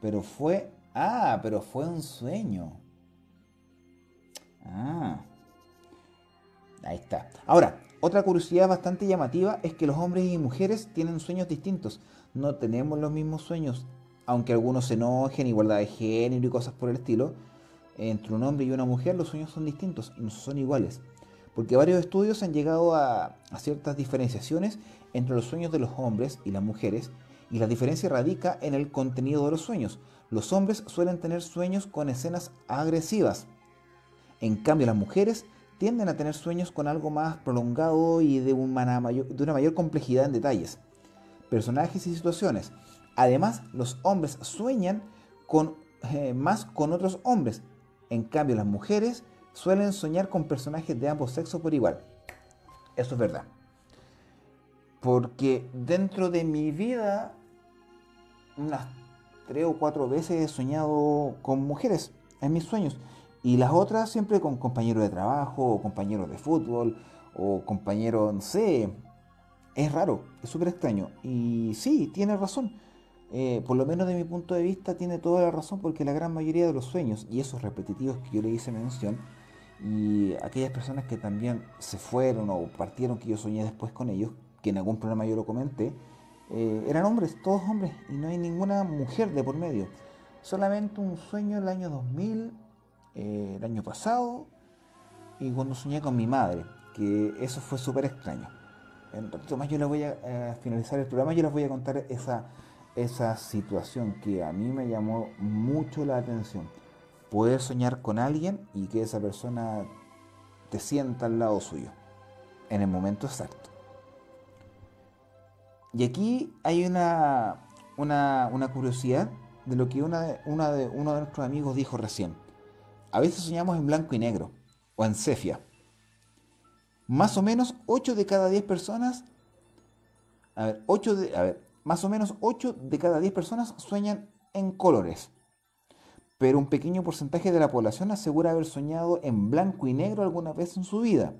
Pero fue. Ah, pero fue un sueño. Ah. Ahí está. Ahora, otra curiosidad bastante llamativa es que los hombres y mujeres tienen sueños distintos. No tenemos los mismos sueños. Aunque algunos se enojen, igualdad de género y cosas por el estilo. Entre un hombre y una mujer los sueños son distintos, no son iguales porque varios estudios han llegado a, ciertas diferenciaciones entre los sueños de los hombres y las mujeres y la diferencia radica en el contenido de los sueños. Los hombres suelen tener sueños con escenas agresivas. En cambio, las mujeres tienden a tener sueños con algo más prolongado y de una mayor, complejidad en detalles, personajes y situaciones. Además, los hombres sueñan con, eh, más con otros hombres. En cambio, las mujeres suelen soñar con personajes de ambos sexos por igual. Eso es verdad. Porque dentro de mi vida, unas tres o cuatro veces he soñado con mujeres en mis sueños. Y las otras siempre con compañeros de trabajo, o compañeros de fútbol, o compañeros, no sé. Es raro, es súper extraño. Y sí, tiene razón. Eh, por lo menos de mi punto de vista, tiene toda la razón porque la gran mayoría de los sueños y esos repetitivos que yo le hice mención, y aquellas personas que también se fueron o partieron, que yo soñé después con ellos, que en algún programa yo lo comenté, eh, eran hombres, todos hombres, y no hay ninguna mujer de por medio. Solamente un sueño el año 2000, eh, el año pasado, y cuando soñé con mi madre, que eso fue súper extraño. En ratito más yo les voy a, finalizar el programa, yo les voy a contar esa, esa situación que a mí me llamó mucho la atención. Poder soñar con alguien y que esa persona te sienta al lado suyo, en el momento exacto. Y aquí hay una, una, curiosidad de lo que una de, uno de nuestros amigos dijo recién. A veces soñamos en blanco y negro o en cefia. Más o menos 8 de cada 10 personas, a ver, 8 de, a ver, más o menos 8 de cada 10 personas sueñan en colores. Pero un pequeño porcentaje de la población asegura haber soñado en blanco y negro alguna vez en su vida.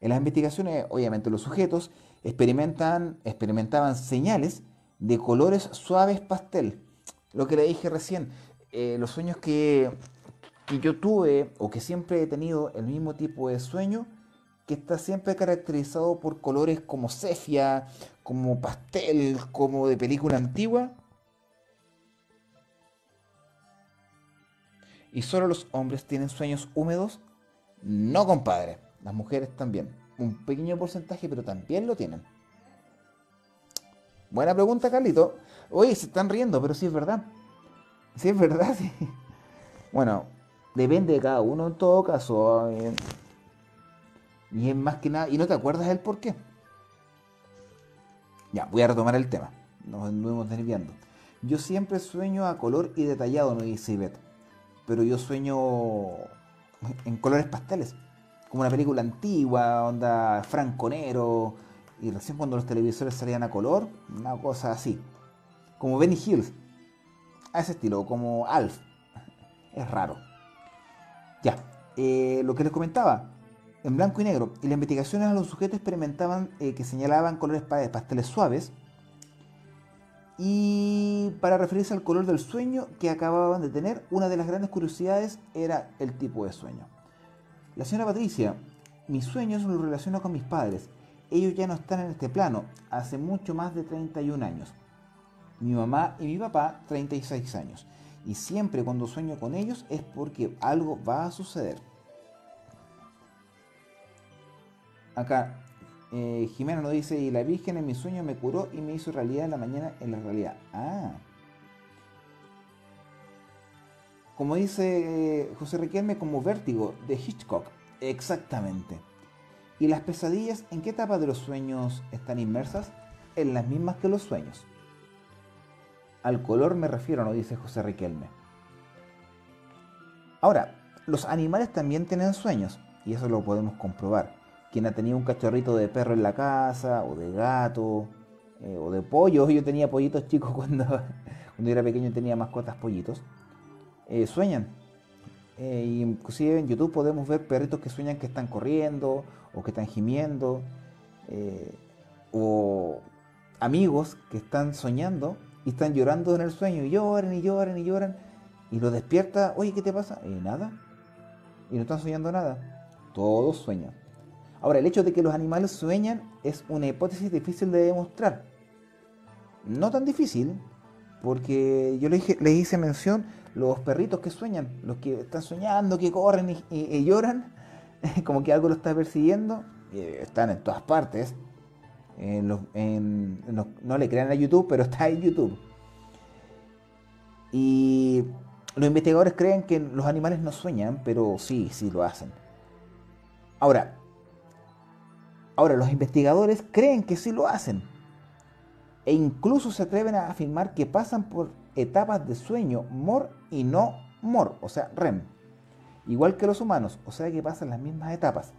En las investigaciones, obviamente, los sujetos experimentan, experimentaban señales de colores suaves pastel. Lo que le dije recién, eh, los sueños que, que yo tuve o que siempre he tenido el mismo tipo de sueño, que está siempre caracterizado por colores como cefia, como pastel, como de película antigua. ¿Y solo los hombres tienen sueños húmedos? No, compadre. Las mujeres también un pequeño porcentaje, pero también lo tienen. Buena pregunta, Carlito. Oye, se están riendo, pero sí es verdad. Sí es verdad, sí. Bueno, depende de cada uno en todo caso. Eh. Y es más que nada. ¿Y no te acuerdas el por qué? Ya, voy a retomar el tema. Nos anduvimos desviando. Yo siempre sueño a color y detallado, no dice Ivette. Pero yo sueño en colores pasteles como una película antigua, onda franconero, y recién cuando los televisores salían a color, una cosa así. Como Benny Hills, a ese estilo, como Alf. Es raro. Ya, eh, lo que les comentaba, en blanco y negro, y las investigaciones a los sujetos experimentaban eh, que señalaban colores pasteles suaves, y para referirse al color del sueño que acababan de tener, una de las grandes curiosidades era el tipo de sueño. La señora Patricia, mis sueños los relaciono con mis padres. Ellos ya no están en este plano, hace mucho más de 31 años. Mi mamá y mi papá, 36 años. Y siempre cuando sueño con ellos es porque algo va a suceder. Acá, eh, Jimena nos dice, y la Virgen en mi sueño me curó y me hizo realidad en la mañana en la realidad. Ah, Como dice eh, José Riquelme, como vértigo de Hitchcock. Exactamente. ¿Y las pesadillas en qué etapa de los sueños están inmersas? En las mismas que los sueños. Al color me refiero, no dice José Riquelme. Ahora, los animales también tienen sueños, y eso lo podemos comprobar. Quien ha tenido un cachorrito de perro en la casa, o de gato, eh, o de pollo, yo tenía pollitos chicos cuando, cuando era pequeño tenía mascotas pollitos eh, sueñan. Eh, inclusive en YouTube podemos ver perritos que sueñan que están corriendo o que están gimiendo. Eh, o amigos que están soñando y están llorando en el sueño. Y lloran y lloran y lloran. Y lo despierta. Oye, ¿qué te pasa? Nada. Y no están soñando nada. Todos sueñan. Ahora, el hecho de que los animales sueñan es una hipótesis difícil de demostrar. No tan difícil, porque yo les, hice mención los perritos que sueñan, los que están soñando, que corren y, lloran, como que algo lo está persiguiendo, están en todas partes. no le crean a YouTube, pero está en YouTube. Y los investigadores creen que los animales no sueñan, pero sí, sí lo hacen. Ahora, ahora los investigadores creen que sí lo hacen. E incluso se atreven a afirmar que pasan por etapas de sueño MOR y no MOR, o sea, REM. Igual que los humanos, o sea que pasan las mismas etapas.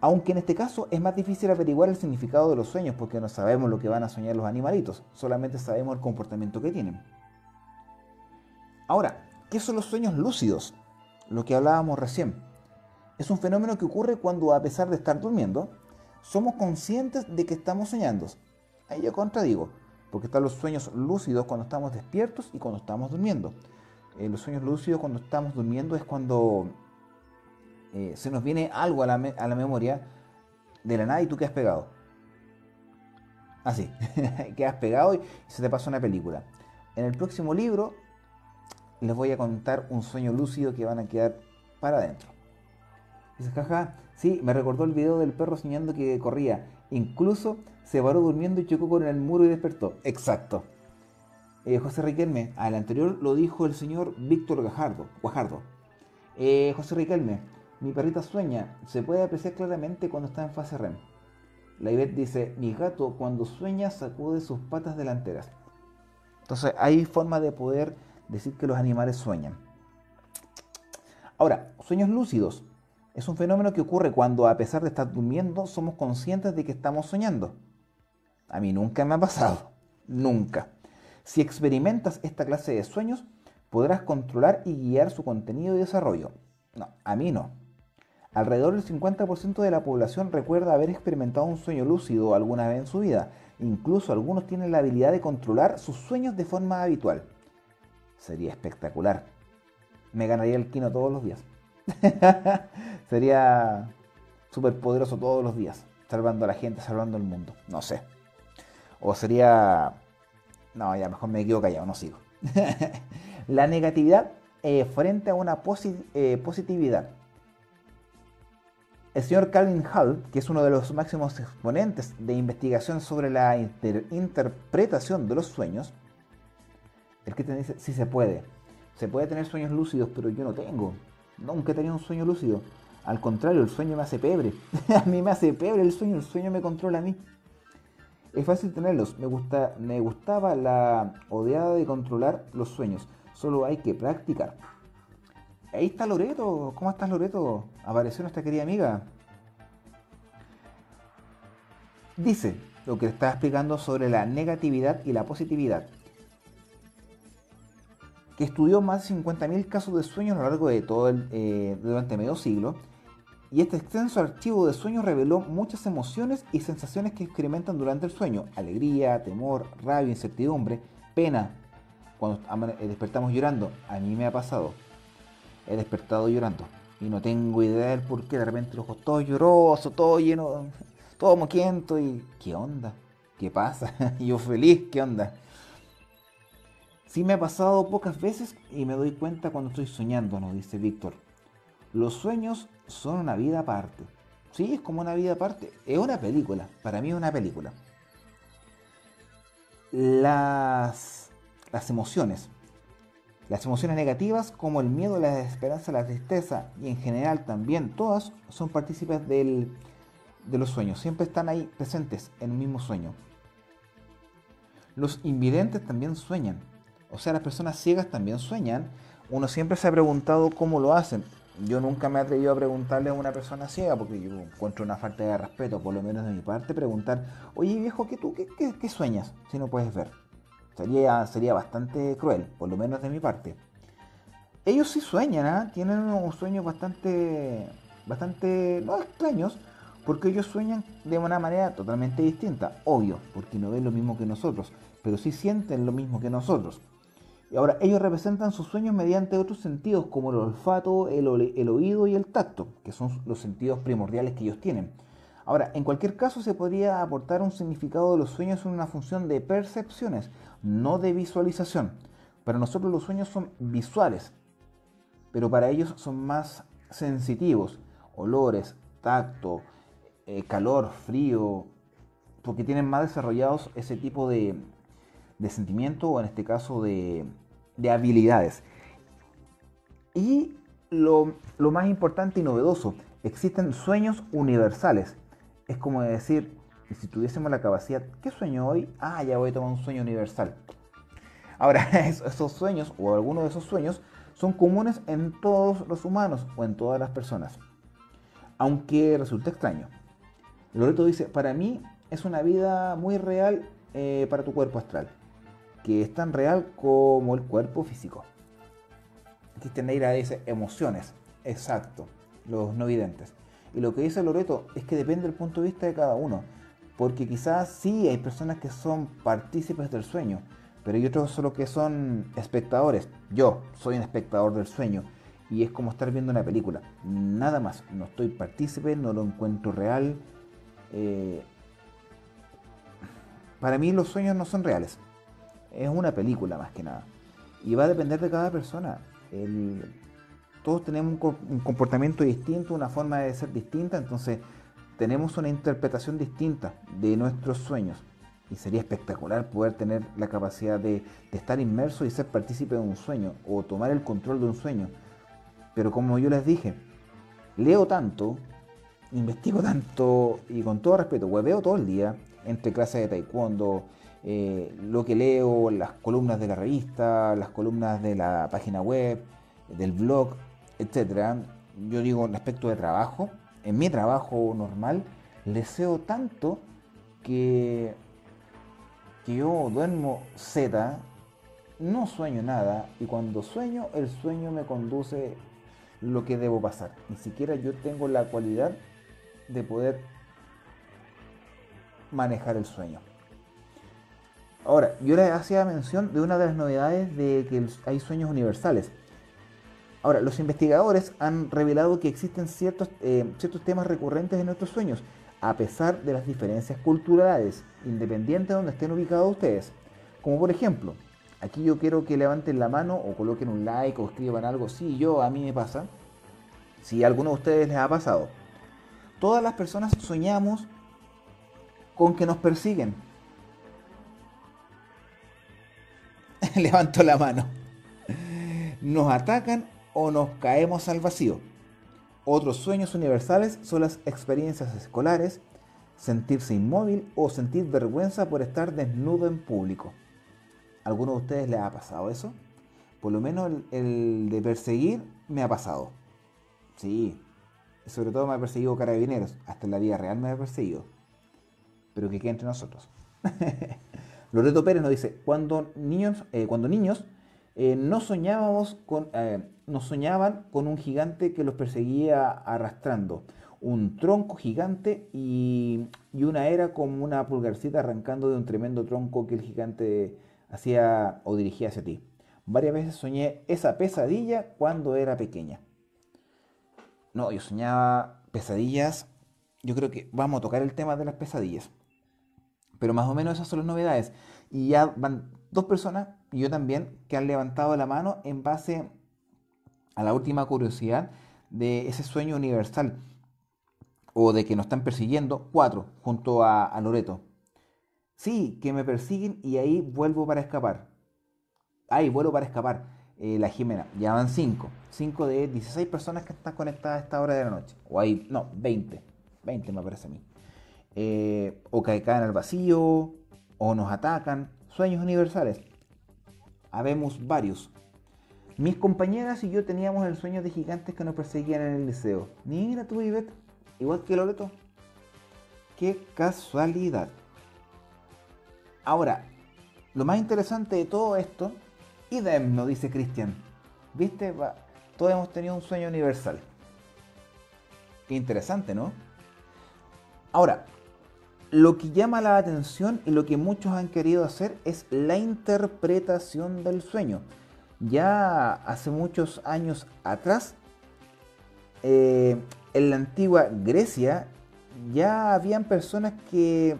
Aunque en este caso es más difícil averiguar el significado de los sueños porque no sabemos lo que van a soñar los animalitos, solamente sabemos el comportamiento que tienen. Ahora, ¿qué son los sueños lúcidos? Lo que hablábamos recién. Es un fenómeno que ocurre cuando a pesar de estar durmiendo, somos conscientes de que estamos soñando. Ahí yo contradigo, porque están los sueños lúcidos cuando estamos despiertos y cuando estamos durmiendo. Eh, los sueños lúcidos cuando estamos durmiendo es cuando eh, se nos viene algo a la, memoria de la nada y tú quedas pegado. Así, quedas pegado y se te pasa una película. En el próximo libro les voy a contar un sueño lúcido que van a quedar para adentro. Dice, jaja, sí, me recordó el video del perro soñando que corría. Incluso se paró durmiendo y chocó con el muro y despertó. Exacto. Eh, José Riquelme, al anterior lo dijo el señor Víctor Gajardo, Guajardo. Eh, José Riquelme, mi perrita sueña, se puede apreciar claramente cuando está en fase REM. La Ivette dice, mi gato cuando sueña sacude sus patas delanteras. Entonces hay forma de poder decir que los animales sueñan. Ahora, sueños lúcidos. Es un fenómeno que ocurre cuando a pesar de estar durmiendo somos conscientes de que estamos soñando. A mí nunca me ha pasado. Nunca. Si experimentas esta clase de sueños, podrás controlar y guiar su contenido y desarrollo. No, a mí no. Alrededor del 50% de la población recuerda haber experimentado un sueño lúcido alguna vez en su vida. Incluso algunos tienen la habilidad de controlar sus sueños de forma habitual. Sería espectacular. Me ganaría el kino todos los días. Sería súper poderoso todos los días. Salvando a la gente, salvando el mundo. No sé. O sería... No, ya mejor me quedo callado, no sigo. la negatividad eh, frente a una eh, positividad. El señor Calvin Hall, que es uno de los máximos exponentes de investigación sobre la interpretación de los sueños, el que te dice, sí se puede. Se puede tener sueños lúcidos, pero yo no tengo. Nunca he tenido un sueño lúcido. Al contrario, el sueño me hace pebre. a mí me hace pebre el sueño, el sueño me controla a mí. Es fácil tenerlos. Me, gusta, me gustaba la odiada de controlar los sueños. Solo hay que practicar. Ahí está Loreto. ¿Cómo estás, Loreto? Apareció nuestra querida amiga. Dice lo que está explicando sobre la negatividad y la positividad que estudió más de 50.000 casos de sueños a lo largo de todo el, eh, durante medio siglo, y este extenso archivo de sueños reveló muchas emociones y sensaciones que experimentan durante el sueño, alegría, temor, rabia, incertidumbre, pena, cuando eh, despertamos llorando, a mí me ha pasado, he despertado llorando, y no tengo idea del por qué, de repente los ojos todos llorosos, todo lleno, todo moquiento, y ¿qué onda? ¿Qué pasa? yo feliz, ¿qué onda? Sí me ha pasado pocas veces y me doy cuenta cuando estoy soñando, nos dice Víctor. Los sueños son una vida aparte. Sí, es como una vida aparte. Es una película. Para mí es una película. Las, las emociones. Las emociones negativas como el miedo, la desesperanza, la tristeza y en general también todas son partícipes de los sueños. Siempre están ahí presentes en un mismo sueño. Los invidentes también sueñan o sea, las personas ciegas también sueñan. Uno siempre se ha preguntado cómo lo hacen. Yo nunca me he atrevido a preguntarle a una persona ciega porque yo encuentro una falta de respeto, por lo menos de mi parte, preguntar, oye viejo, ¿qué tú qué, sueñas si no puedes ver? Sería, sería bastante cruel, por lo menos de mi parte. Ellos sí sueñan, ¿ah? tienen unos sueños bastante, bastante, no extraños, porque ellos sueñan de una manera totalmente distinta, obvio, porque no ven lo mismo que nosotros, pero sí sienten lo mismo que nosotros. Ahora, ellos representan sus sueños mediante otros sentidos, como el olfato, el, oído y el tacto, que son los sentidos primordiales que ellos tienen. Ahora, en cualquier caso se podría aportar un significado de los sueños en una función de percepciones, no de visualización. Para nosotros los sueños son visuales, pero para ellos son más sensitivos. Olores, tacto, eh, calor, frío, porque tienen más desarrollados ese tipo de, de sentimiento o en este caso de, de habilidades. Y lo, lo, más importante y novedoso, existen sueños universales. Es como decir, si tuviésemos la capacidad, ¿qué sueño hoy? Ah, ya voy a tomar un sueño universal. Ahora, esos sueños o algunos de esos sueños son comunes en todos los humanos o en todas las personas. Aunque resulta extraño. Loreto dice, para mí es una vida muy real eh, para tu cuerpo astral, que es tan real como el cuerpo físico. Cristian Neira dice emociones, exacto, los no videntes. Y lo que dice Loreto es que depende del punto de vista de cada uno, porque quizás sí hay personas que son partícipes del sueño, pero hay otros solo que son espectadores. Yo soy un espectador del sueño y es como estar viendo una película. Nada más, no estoy partícipe, no lo encuentro real. Eh, para mí los sueños no son reales. Es una película más que nada. Y va a depender de cada persona. todos tenemos un comportamiento distinto, una forma de ser distinta, entonces tenemos una interpretación distinta de nuestros sueños. Y sería espectacular poder tener la capacidad de, estar inmerso y ser partícipe de un sueño o tomar el control de un sueño. Pero como yo les dije, leo tanto, investigo tanto y con todo respeto, veo todo el día entre clases de taekwondo, eh, lo que leo, las columnas de la revista, las columnas de la página web, del blog, etc. Yo digo en aspecto de trabajo, en mi trabajo normal, deseo tanto que que yo duermo Z, no sueño nada y cuando sueño el sueño me conduce lo que debo pasar. Ni siquiera yo tengo la cualidad de poder manejar el sueño. Ahora, yo les hacía mención de una de las novedades de que hay sueños universales. Ahora, los investigadores han revelado que existen ciertos, eh, ciertos temas recurrentes en nuestros sueños a pesar de las diferencias culturales, independientes de donde estén ubicados ustedes. Como por ejemplo, aquí yo quiero que levanten la mano o coloquen un like o escriban algo. Si yo, a mí me pasa. Si a alguno de ustedes les ha pasado. Todas las personas soñamos con que nos persiguen. Levanto la mano. Nos atacan o nos caemos al vacío. Otros sueños universales son las experiencias escolares, sentirse inmóvil o sentir vergüenza por estar desnudo en público. ¿Alguno de ustedes les ha pasado eso? Por lo menos el, de perseguir me ha pasado. Sí, sobre todo me ha perseguido carabineros. Hasta en la vida real me ha perseguido. Pero que quede entre nosotros. Loreto Pérez nos dice, cuando niños, eh, cuando niños eh, no eh, nos soñaban con un gigante que los perseguía arrastrando, un tronco gigante y, una era como una pulgarcita arrancando de un tremendo tronco que el gigante hacía o dirigía hacia ti. Varias veces soñé esa pesadilla cuando era pequeña. No, yo soñaba pesadillas. Yo creo que vamos a tocar el tema de las pesadillas. Pero más o menos esas son las novedades. Y ya van dos personas, y yo también, que han levantado la mano en base a la última curiosidad de ese sueño universal o de que nos están persiguiendo, cuatro, junto a, Loreto. Sí, que me persiguen y ahí vuelvo para escapar. Ahí vuelvo para escapar. Eh, la Jimena, ya van cinco. Cinco de 16 personas que están conectadas a esta hora de la noche. O ahí, no, 20. 20 me parece a mí. Eh, o que caen al vacío, o nos atacan. Sueños universales. Habemos varios. Mis compañeras y yo teníamos el sueño de gigantes que nos perseguían en el liceo. Mira tú, Ivette, igual que Loreto. Qué casualidad. Ahora, lo más interesante de todo esto, idem, nos dice Cristian. ¿Viste? todos hemos tenido un sueño universal. Qué interesante, ¿no? Ahora, lo que llama la atención y lo que muchos han querido hacer es la interpretación del sueño ya hace muchos años atrás, eh, en la antigua Grecia, ya habían personas que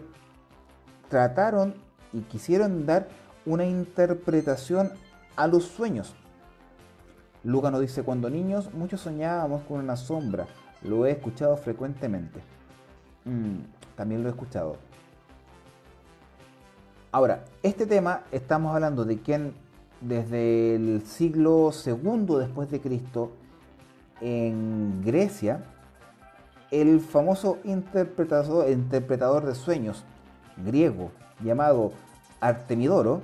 trataron y quisieron dar una interpretación a los sueños. Luca nos dice, cuando niños muchos soñábamos con una sombra, lo he escuchado frecuentemente. Mm, también lo he escuchado. Ahora, este tema estamos hablando de quien desde el siglo II después de Cristo en Grecia, el famoso interpretador, de sueños griego llamado Artemidoro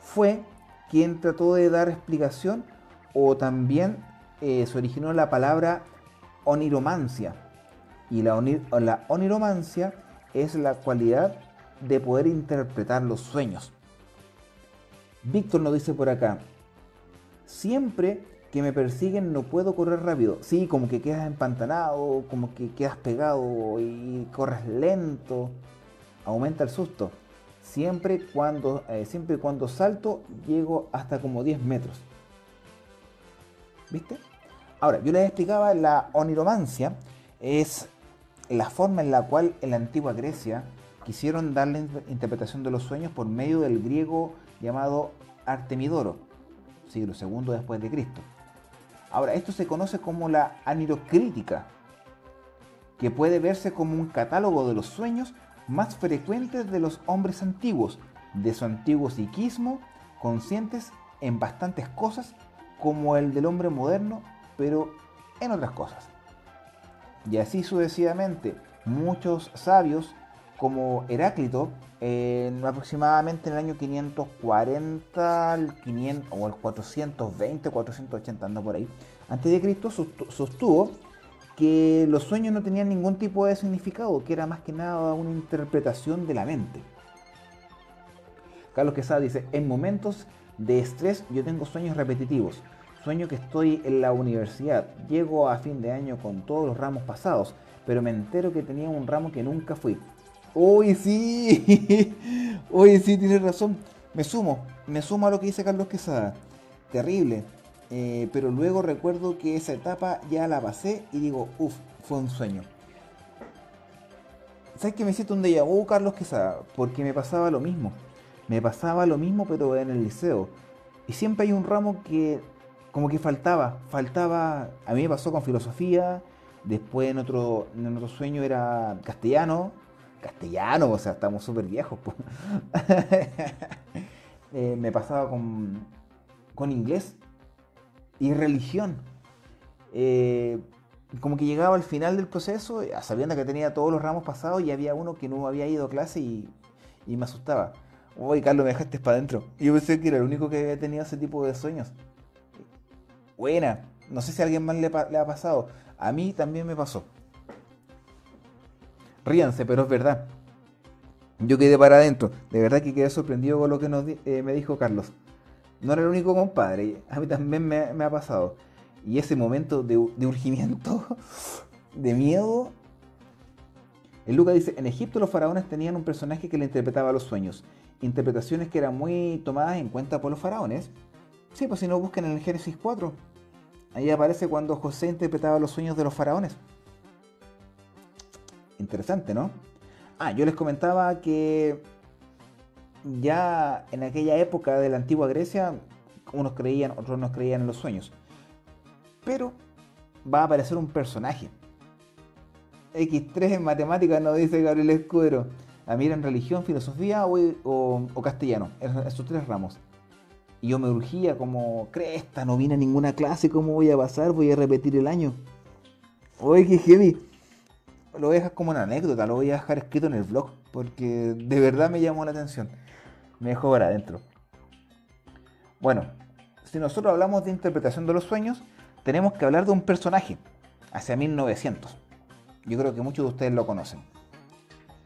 fue quien trató de dar explicación o también eh, se originó la palabra oniromancia. Y la, la oniromancia es la cualidad de poder interpretar los sueños. Víctor nos dice por acá, siempre que me persiguen no puedo correr rápido. Sí, como que quedas empantanado, como que quedas pegado y corres lento. Aumenta el susto. Siempre cuando, eh, siempre cuando salto llego hasta como 10 metros. ¿Viste? Ahora, yo les explicaba la oniromancia es la forma en la cual en la antigua Grecia quisieron darle interpretación de los sueños por medio del griego llamado Artemidoro, siglo II después de Cristo. Ahora, esto se conoce como la anirocrítica, que puede verse como un catálogo de los sueños más frecuentes de los hombres antiguos, de su antiguo psiquismo, conscientes en bastantes cosas, como el del hombre moderno, pero en otras cosas. Y así sucesivamente, muchos sabios como Heráclito, en aproximadamente en el año 540 al 500, o al 420, 480, anda por ahí, antes de Cristo, sostuvo que los sueños no tenían ningún tipo de significado, que era más que nada una interpretación de la mente. Carlos Quesada dice, en momentos de estrés yo tengo sueños repetitivos. Sueño que estoy en la universidad, llego a fin de año con todos los ramos pasados, pero me entero que tenía un ramo que nunca fui. Uy, sí. Uy, sí, tienes razón. Me sumo. Me sumo a lo que dice Carlos Quesada. Terrible. Eh, pero luego recuerdo que esa etapa ya la pasé y digo, uff, fue un sueño. ¿Sabes que me siento un déjà vu, Carlos Quesada? Porque me pasaba lo mismo. Me pasaba lo mismo, pero en el liceo. Y siempre hay un ramo que como que faltaba. Faltaba. A mí me pasó con filosofía. Después en otro, en otro sueño era castellano castellano, o sea, estamos súper viejos. Eh, me pasaba con, con inglés y religión. Eh, como que llegaba al final del proceso, sabiendo que tenía todos los ramos pasados y había uno que no había ido a clase y, me asustaba. Uy, Carlos, me dejaste para adentro. Yo pensé que era el único que había tenido ese tipo de sueños. Buena. No sé si a alguien más le, ha pasado. A mí también me pasó. Ríanse, pero es verdad. Yo quedé para adentro. De verdad que quedé sorprendido con lo que eh, me dijo Carlos. No era el único compadre. A mí también me, ha pasado. Y ese momento de, urgimiento, de miedo. El Lucas dice, en Egipto los faraones tenían un personaje que le interpretaba los sueños. Interpretaciones que eran muy tomadas en cuenta por los faraones. Sí, pues si no buscan en el Génesis 4. Ahí aparece cuando José interpretaba los sueños de los faraones. Interesante, ¿no? Ah, yo les comentaba que ya en aquella época de la antigua Grecia, unos creían, otros no creían en los sueños. Pero va a aparecer un personaje. X3 en matemáticas, nos dice Gabriel Escudero. A mí era religión, filosofía o, castellano, esos tres ramos. Y yo me urgía como, cresta, no vine a ninguna clase, ¿cómo voy a pasar? Voy a repetir el año. Oye, qué heavy lo voy a dejar como una anécdota, lo voy a dejar escrito en el blog, porque de verdad me llamó la atención. Me dejó para adentro. Bueno, si nosotros hablamos de interpretación de los sueños, tenemos que hablar de un personaje, hacia 1900. Yo creo que muchos de ustedes lo conocen.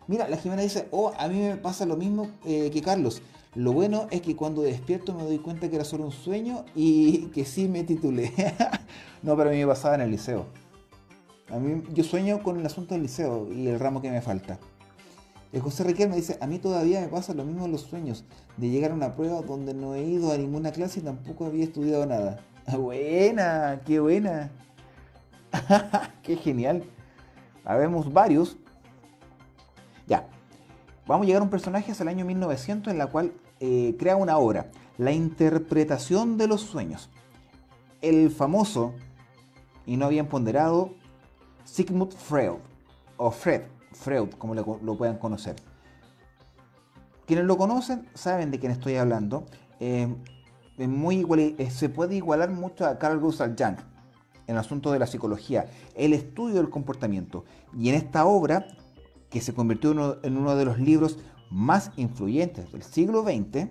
Mira, la Jimena dice, oh, a mí me pasa lo mismo eh, que Carlos. Lo bueno es que cuando despierto me doy cuenta que era solo un sueño y que sí me titulé. no, pero a mí me pasaba en el liceo. A mí, yo sueño con el asunto del liceo y el ramo que me falta. José Riquel me dice, a mí todavía me pasa lo mismo en los sueños, de llegar a una prueba donde no he ido a ninguna clase y tampoco había estudiado nada. Buena, qué buena. qué genial. Habemos varios. Vamos a llegar a un personaje hacia el año 1900 en la cual eh, crea una obra, La interpretación de los sueños. El famoso y no bien ponderado Sigmund Freud, o Fred, Freud, como lo, puedan conocer. Quienes lo conocen saben de quién estoy hablando. Eh, es muy eh, se puede igualar mucho a Carl Gustav Jung en el asunto de la psicología, el estudio del comportamiento. Y en esta obra, que se convirtió en uno de los libros más influyentes del siglo XX,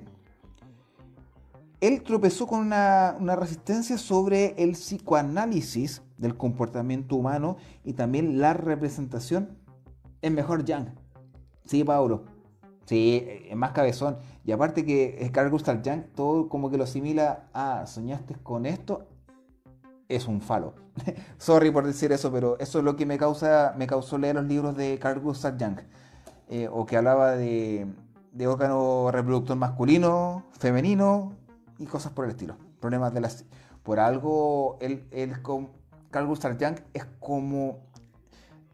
él tropezó con una, resistencia sobre el psicoanálisis del comportamiento humano y también la representación en mejor Jung. Sí, Paulo. Sí, es más cabezón. Y aparte que Carl Gustav Jung todo como que lo asimila a soñaste con esto, es un falo. Sorry por decir eso, pero eso es lo que me causa me causó leer los libros de Carl Gustav Jung. Eh, o que hablaba de, de órgano reproductor masculino, femenino y cosas por el estilo. Problemas de las. Por algo, él, él con Carl Gustav Jung es como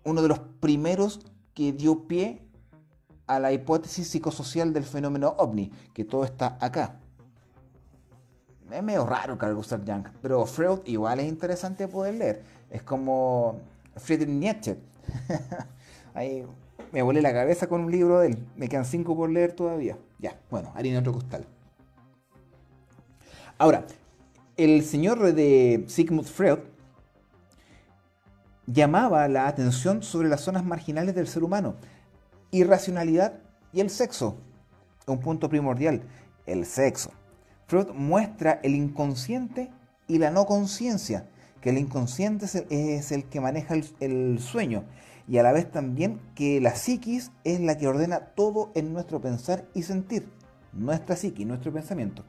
uno de los primeros que dio pie a la hipótesis psicosocial del fenómeno ovni, que todo está acá. Es medio raro Carl Gustav Jung, pero Freud igual es interesante poder leer. Es como Friedrich Nietzsche. Ahí me volé la cabeza con un libro de él. Me quedan cinco por leer todavía. Ya, bueno, harina otro costal. Ahora, el señor de Sigmund Freud llamaba la atención sobre las zonas marginales del ser humano irracionalidad y el sexo. Un punto primordial, el sexo. Muestra el inconsciente y la no conciencia, que el inconsciente es el, que maneja el, sueño y a la vez también que la psiquis es la que ordena todo en nuestro pensar y sentir, nuestra psiquis, nuestro pensamiento.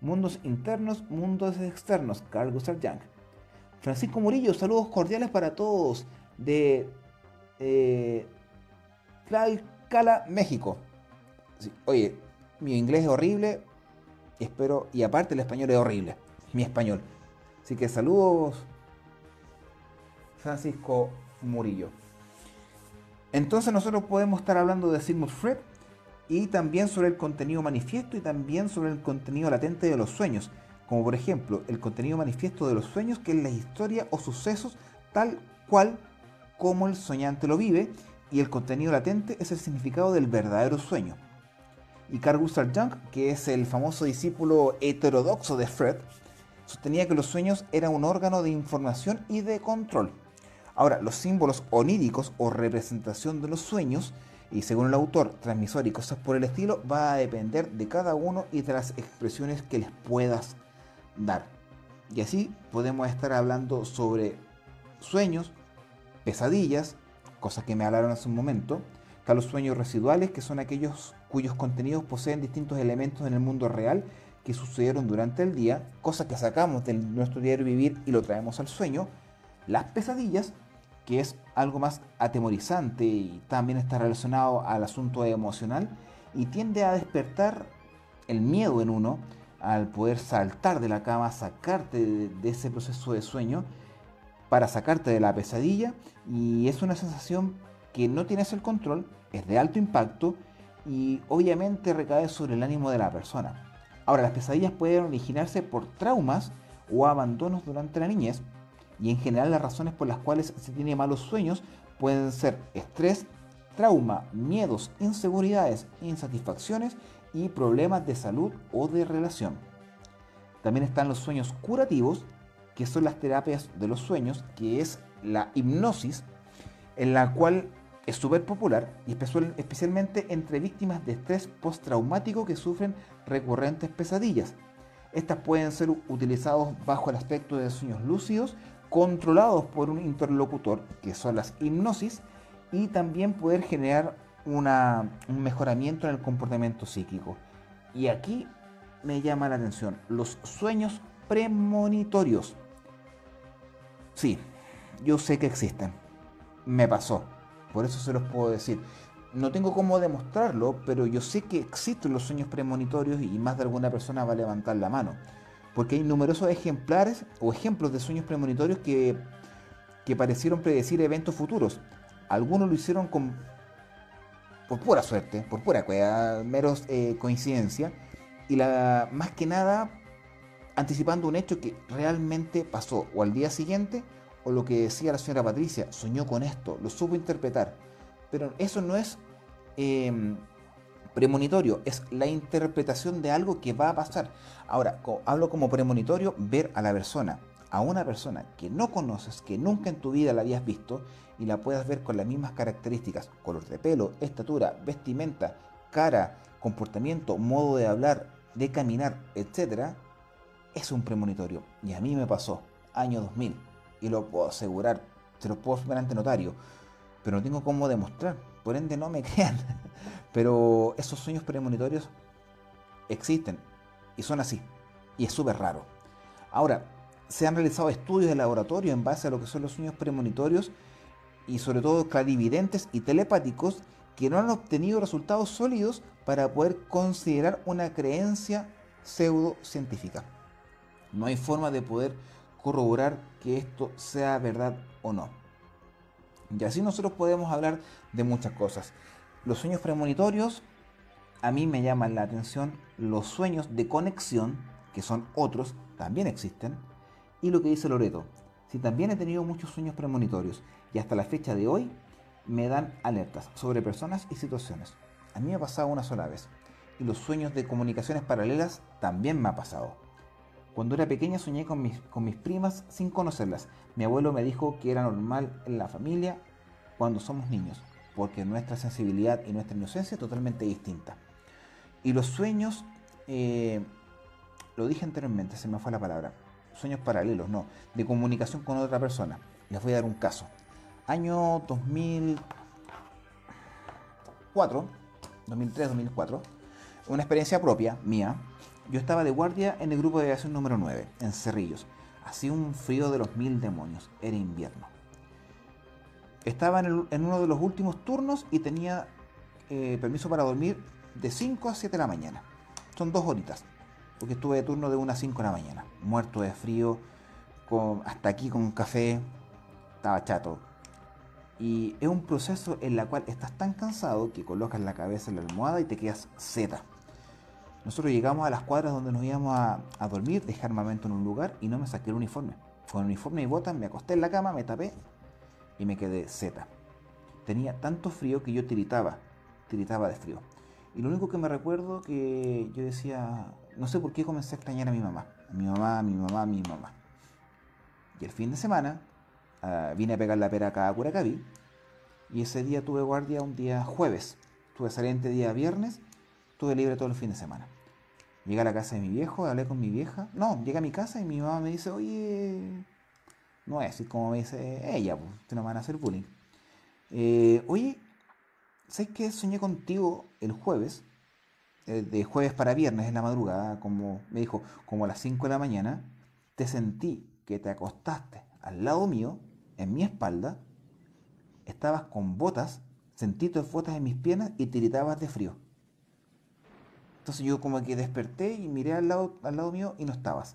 Mundos internos, mundos externos, Carl Gustav Jung. Francisco Murillo, saludos cordiales para todos de eh, Tlaxcala, México. oye, mi inglés es horrible, espero, y aparte el español es horrible, mi español. Así que saludos, Francisco Murillo. Entonces nosotros podemos estar hablando de Sigmund Freud y también sobre el contenido manifiesto y también sobre el contenido latente de los sueños, como por ejemplo el contenido manifiesto de los sueños que es la historia o sucesos tal cual como el soñante lo vive y el contenido latente es el significado del verdadero sueño. Y Carl Gustav Jung, que es el famoso discípulo heterodoxo de Freud, sostenía que los sueños eran un órgano de información y de control. Ahora, los símbolos oníricos o representación de los sueños, y según el autor, transmisor y cosas por el estilo, va a depender de cada uno y de las expresiones que les puedas dar. Y así podemos estar hablando sobre sueños, pesadillas, cosas que me hablaron hace un momento. Los sueños residuales, que son aquellos cuyos contenidos poseen distintos elementos en el mundo real que sucedieron durante el día, cosas que sacamos de nuestro diario vivir y lo traemos al sueño. Las pesadillas, que es algo más atemorizante y también está relacionado al asunto emocional y tiende a despertar el miedo en uno al poder saltar de la cama, sacarte de ese proceso de sueño para sacarte de la pesadilla y es una sensación que no tienes el control, es de alto impacto y obviamente recae sobre el ánimo de la persona. Ahora, las pesadillas pueden originarse por traumas o abandonos durante la niñez y en general las razones por las cuales se tiene malos sueños pueden ser estrés, trauma, miedos, inseguridades, insatisfacciones y problemas de salud o de relación. También están los sueños curativos, que son las terapias de los sueños, que es la hipnosis, en la cual es súper popular y especialmente entre víctimas de estrés postraumático que sufren recurrentes pesadillas. Estas pueden ser utilizadas bajo el aspecto de sueños lúcidos controlados por un interlocutor, que son las hipnosis, y también poder generar un mejoramiento en el comportamiento psíquico. Y aquí me llama la atención los sueños premonitorios. Sí, yo sé que existen. Me pasó. Por eso se los puedo decir. No tengo cómo demostrarlo, pero yo sé que existen los sueños premonitorios y más de alguna persona va a levantar la mano. Porque hay numerosos ejemplares o ejemplos de sueños premonitorios que, que parecieron predecir eventos futuros. Algunos lo hicieron con, por pura suerte, por pura meros eh, coincidencia. Y la, más que nada anticipando un hecho que realmente pasó o al día siguiente o lo que decía la señora Patricia, soñó con esto, lo supo interpretar. Pero eso no es em, Premonitorio es la interpretación de algo que va a pasar. Ahora, hablo como premonitorio, ver a la persona, a una persona que no conoces, que nunca en tu vida la habías visto y la puedas ver con las mismas características, color de pelo, estatura, vestimenta, cara, comportamiento, modo de hablar, de caminar, etc., es un premonitorio. Y a mí me pasó, año 2000, y lo puedo asegurar, se lo puedo firmar ante notario, pero no tengo cómo demostrar, por ende no me crean. Pero esos sueños premonitorios existen y son así, y es súper raro. Ahora, se han realizado estudios de laboratorio en base a lo que son los sueños premonitorios y sobre todo clarividentes y telepáticos que no han obtenido resultados sólidos para poder considerar una creencia pseudocientífica. No hay forma de poder corroborar que esto sea verdad o no. Y así nosotros podemos hablar de muchas cosas. Los sueños premonitorios, a mí me llaman la atención. Los sueños de conexión, que son otros, también existen. Y lo que dice Loreto, si también he tenido muchos sueños premonitorios y hasta la fecha de hoy me dan alertas sobre personas y situaciones. A mí me ha pasado una sola vez. Y los sueños de comunicaciones paralelas también me ha pasado. Cuando era pequeña soñé con mis, con mis primas sin conocerlas. Mi abuelo me dijo que era normal en la familia cuando somos niños, porque nuestra sensibilidad y nuestra inocencia es totalmente distinta. Y los sueños, eh, lo dije anteriormente, se me fue la palabra, sueños paralelos, no, de comunicación con otra persona. Les voy a dar un caso. Año 2004, 2003-2004, una experiencia propia, mía, yo estaba de guardia en el grupo de aviación número 9, en Cerrillos. Hacía un frío de los mil demonios, era invierno. Estaba en, uno de los últimos turnos y tenía eh, permiso para dormir de 5 a 7 de la mañana. Son dos horitas, porque estuve de turno de 1 a 5 de la mañana. Muerto de frío, con, hasta aquí con café, estaba chato. Y es un proceso en el cual estás tan cansado que colocas la cabeza en la almohada y te quedas zeta. Nosotros llegamos a las cuadras donde nos íbamos a, dormir, dejé armamento en un lugar y no me saqué el uniforme. Con el uniforme y botas me acosté en la cama, me tapé y me quedé zeta. Tenía tanto frío que yo tiritaba, tiritaba de frío. Y lo único que me recuerdo que yo decía, no sé por qué comencé a extrañar a mi mamá, a mi mamá, a mi mamá, a mi mamá. Y el fin de semana uh, vine a pegar la pera acá a Curacaví y ese día tuve guardia un día jueves. Tuve saliente día viernes, tuve libre todo el fin de semana. Llegué a la casa de mi viejo, hablé con mi vieja. No, llegué a mi casa y mi mamá me dice, oye, no es así como me dice ella, pues, te no van a hacer bullying. Eh, oye, ¿sabes qué? Soñé contigo el jueves, eh, de jueves para viernes en la madrugada, como me dijo, como a las 5 de la mañana, te sentí que te acostaste al lado mío, en mi espalda, estabas con botas, sentí tus botas en mis piernas y tiritabas de frío. Entonces yo como que desperté y miré al lado, al lado mío y no estabas.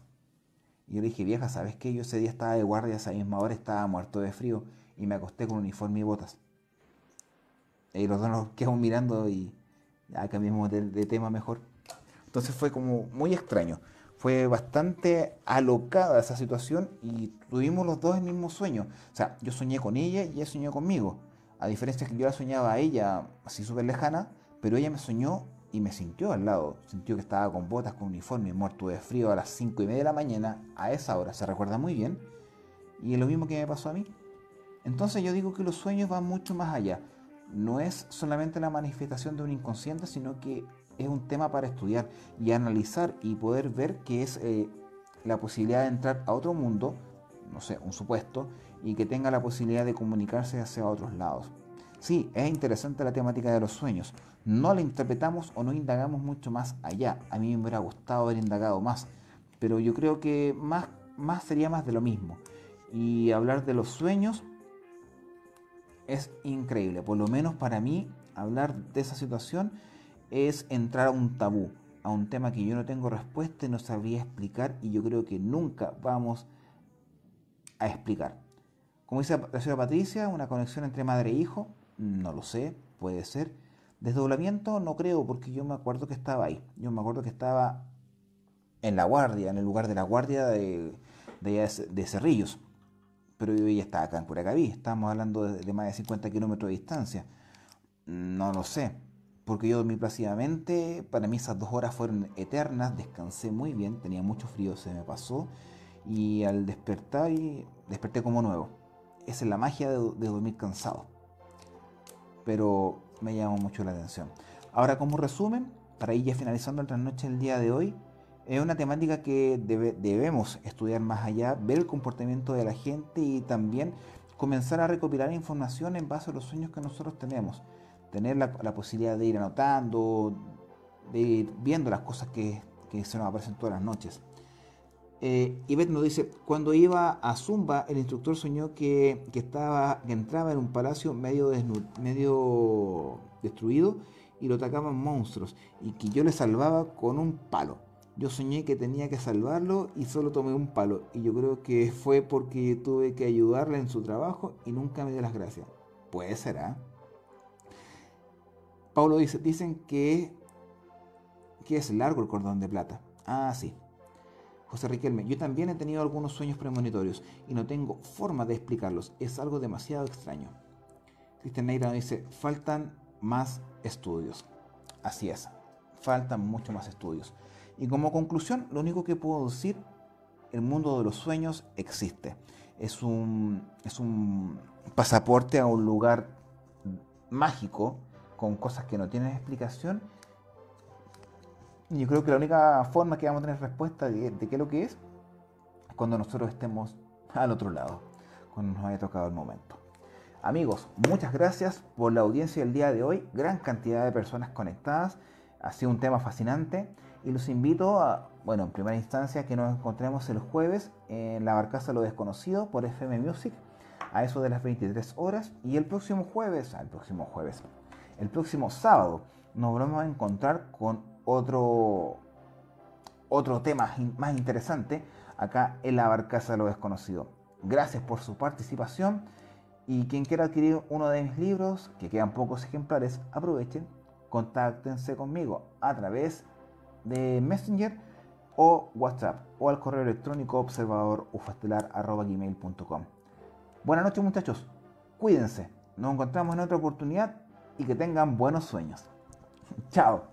Y yo le dije, vieja, ¿sabes qué? Yo ese día estaba de guardia, esa misma hora estaba muerto de frío y me acosté con uniforme y botas. Y los dos nos quedamos mirando y ya cambiamos de, de tema mejor. Entonces fue como muy extraño. Fue bastante alocada esa situación y tuvimos los dos el mismo sueño. O sea, yo soñé con ella y ella soñó conmigo. A diferencia que yo la soñaba a ella así súper lejana, pero ella me soñó y me sintió al lado. Sintió que estaba con botas, con uniforme, muerto de frío a las 5 y media de la mañana, a esa hora, se recuerda muy bien. Y es lo mismo que me pasó a mí. Entonces yo digo que los sueños van mucho más allá. No es solamente la manifestación de un inconsciente, sino que es un tema para estudiar y analizar y poder ver que es eh, la posibilidad de entrar a otro mundo, no sé, un supuesto, y que tenga la posibilidad de comunicarse hacia otros lados. Sí, es interesante la temática de los sueños. No la interpretamos o no indagamos mucho más allá. A mí me hubiera gustado haber indagado más, pero yo creo que más, más sería más de lo mismo. Y hablar de los sueños es increíble. Por lo menos para mí, hablar de esa situación es entrar a un tabú, a un tema que yo no tengo respuesta y no sabría explicar y yo creo que nunca vamos a explicar. Como dice la señora Patricia, una conexión entre madre e hijo no lo sé, puede ser. Desdoblamiento no creo, porque yo me acuerdo que estaba ahí. Yo me acuerdo que estaba en la guardia, en el lugar de la guardia de, de, Cerrillos. Pero yo ya estaba acá en Curacaví. Estamos hablando de, más de 50 kilómetros de distancia. No lo sé. porque yo dormí plácidamente, para mí esas dos horas fueron eternas, descansé muy bien, tenía mucho frío, se me pasó, y al despertar, desperté como nuevo. Esa es la magia de, dormir cansado. Pero me llamó mucho la atención. Ahora como resumen, para ir ya finalizando el trasnoche el día de hoy, es una temática que debemos estudiar más allá, ver el comportamiento de la gente y también comenzar a recopilar información en base a los sueños que nosotros tenemos. Tener la, posibilidad de ir anotando, de ir viendo las cosas que, se nos aparecen todas las noches. Eh, nos dice, cuando iba a Zumba, el instructor soñó que, estaba, que entraba en un palacio medio, medio destruido y lo atacaban monstruos y que yo le salvaba con un palo. Yo soñé que tenía que salvarlo y solo tomé un palo. Y yo creo que fue porque tuve que ayudarle en su trabajo y nunca me dio las gracias. Puede ser, ¿ah? Pablo dice, dicen que, que es largo el cordón de plata. Ah, sí. José Riquelme, yo también he tenido algunos sueños premonitorios y no tengo forma de explicarlos. Es algo demasiado extraño. Cristian Neira dice, faltan más estudios. Así es, faltan mucho más estudios. Y como conclusión, lo único que puedo decir, el mundo de los sueños existe. Es un, es un pasaporte a un lugar mágico con cosas que no tienen explicación. Yo creo que la única forma que vamos a tener respuesta de, qué es lo que es es cuando nosotros estemos al otro lado, cuando nos haya tocado el momento. Amigos, muchas gracias por la audiencia del día de hoy. Gran cantidad de personas conectadas. Ha sido un tema fascinante y los invito a, bueno, en primera instancia que nos encontremos el jueves en la Barcaza Lo Desconocido por FM Music a eso de las 23 horas y el próximo jueves, el próximo jueves, el próximo sábado nos vamos a encontrar con otro otro tema más interesante acá en la Barcaza Lo Desconocido. Gracias por su participación y quien quiera adquirir uno de mis libros, que quedan pocos ejemplares, aprovechen, contáctense conmigo a través de Messenger o WhatsApp o al correo electrónico observador gmail.com. Buenas noches muchachos, cuídense, nos encontramos en otra oportunidad y que tengan buenos sueños. Chao.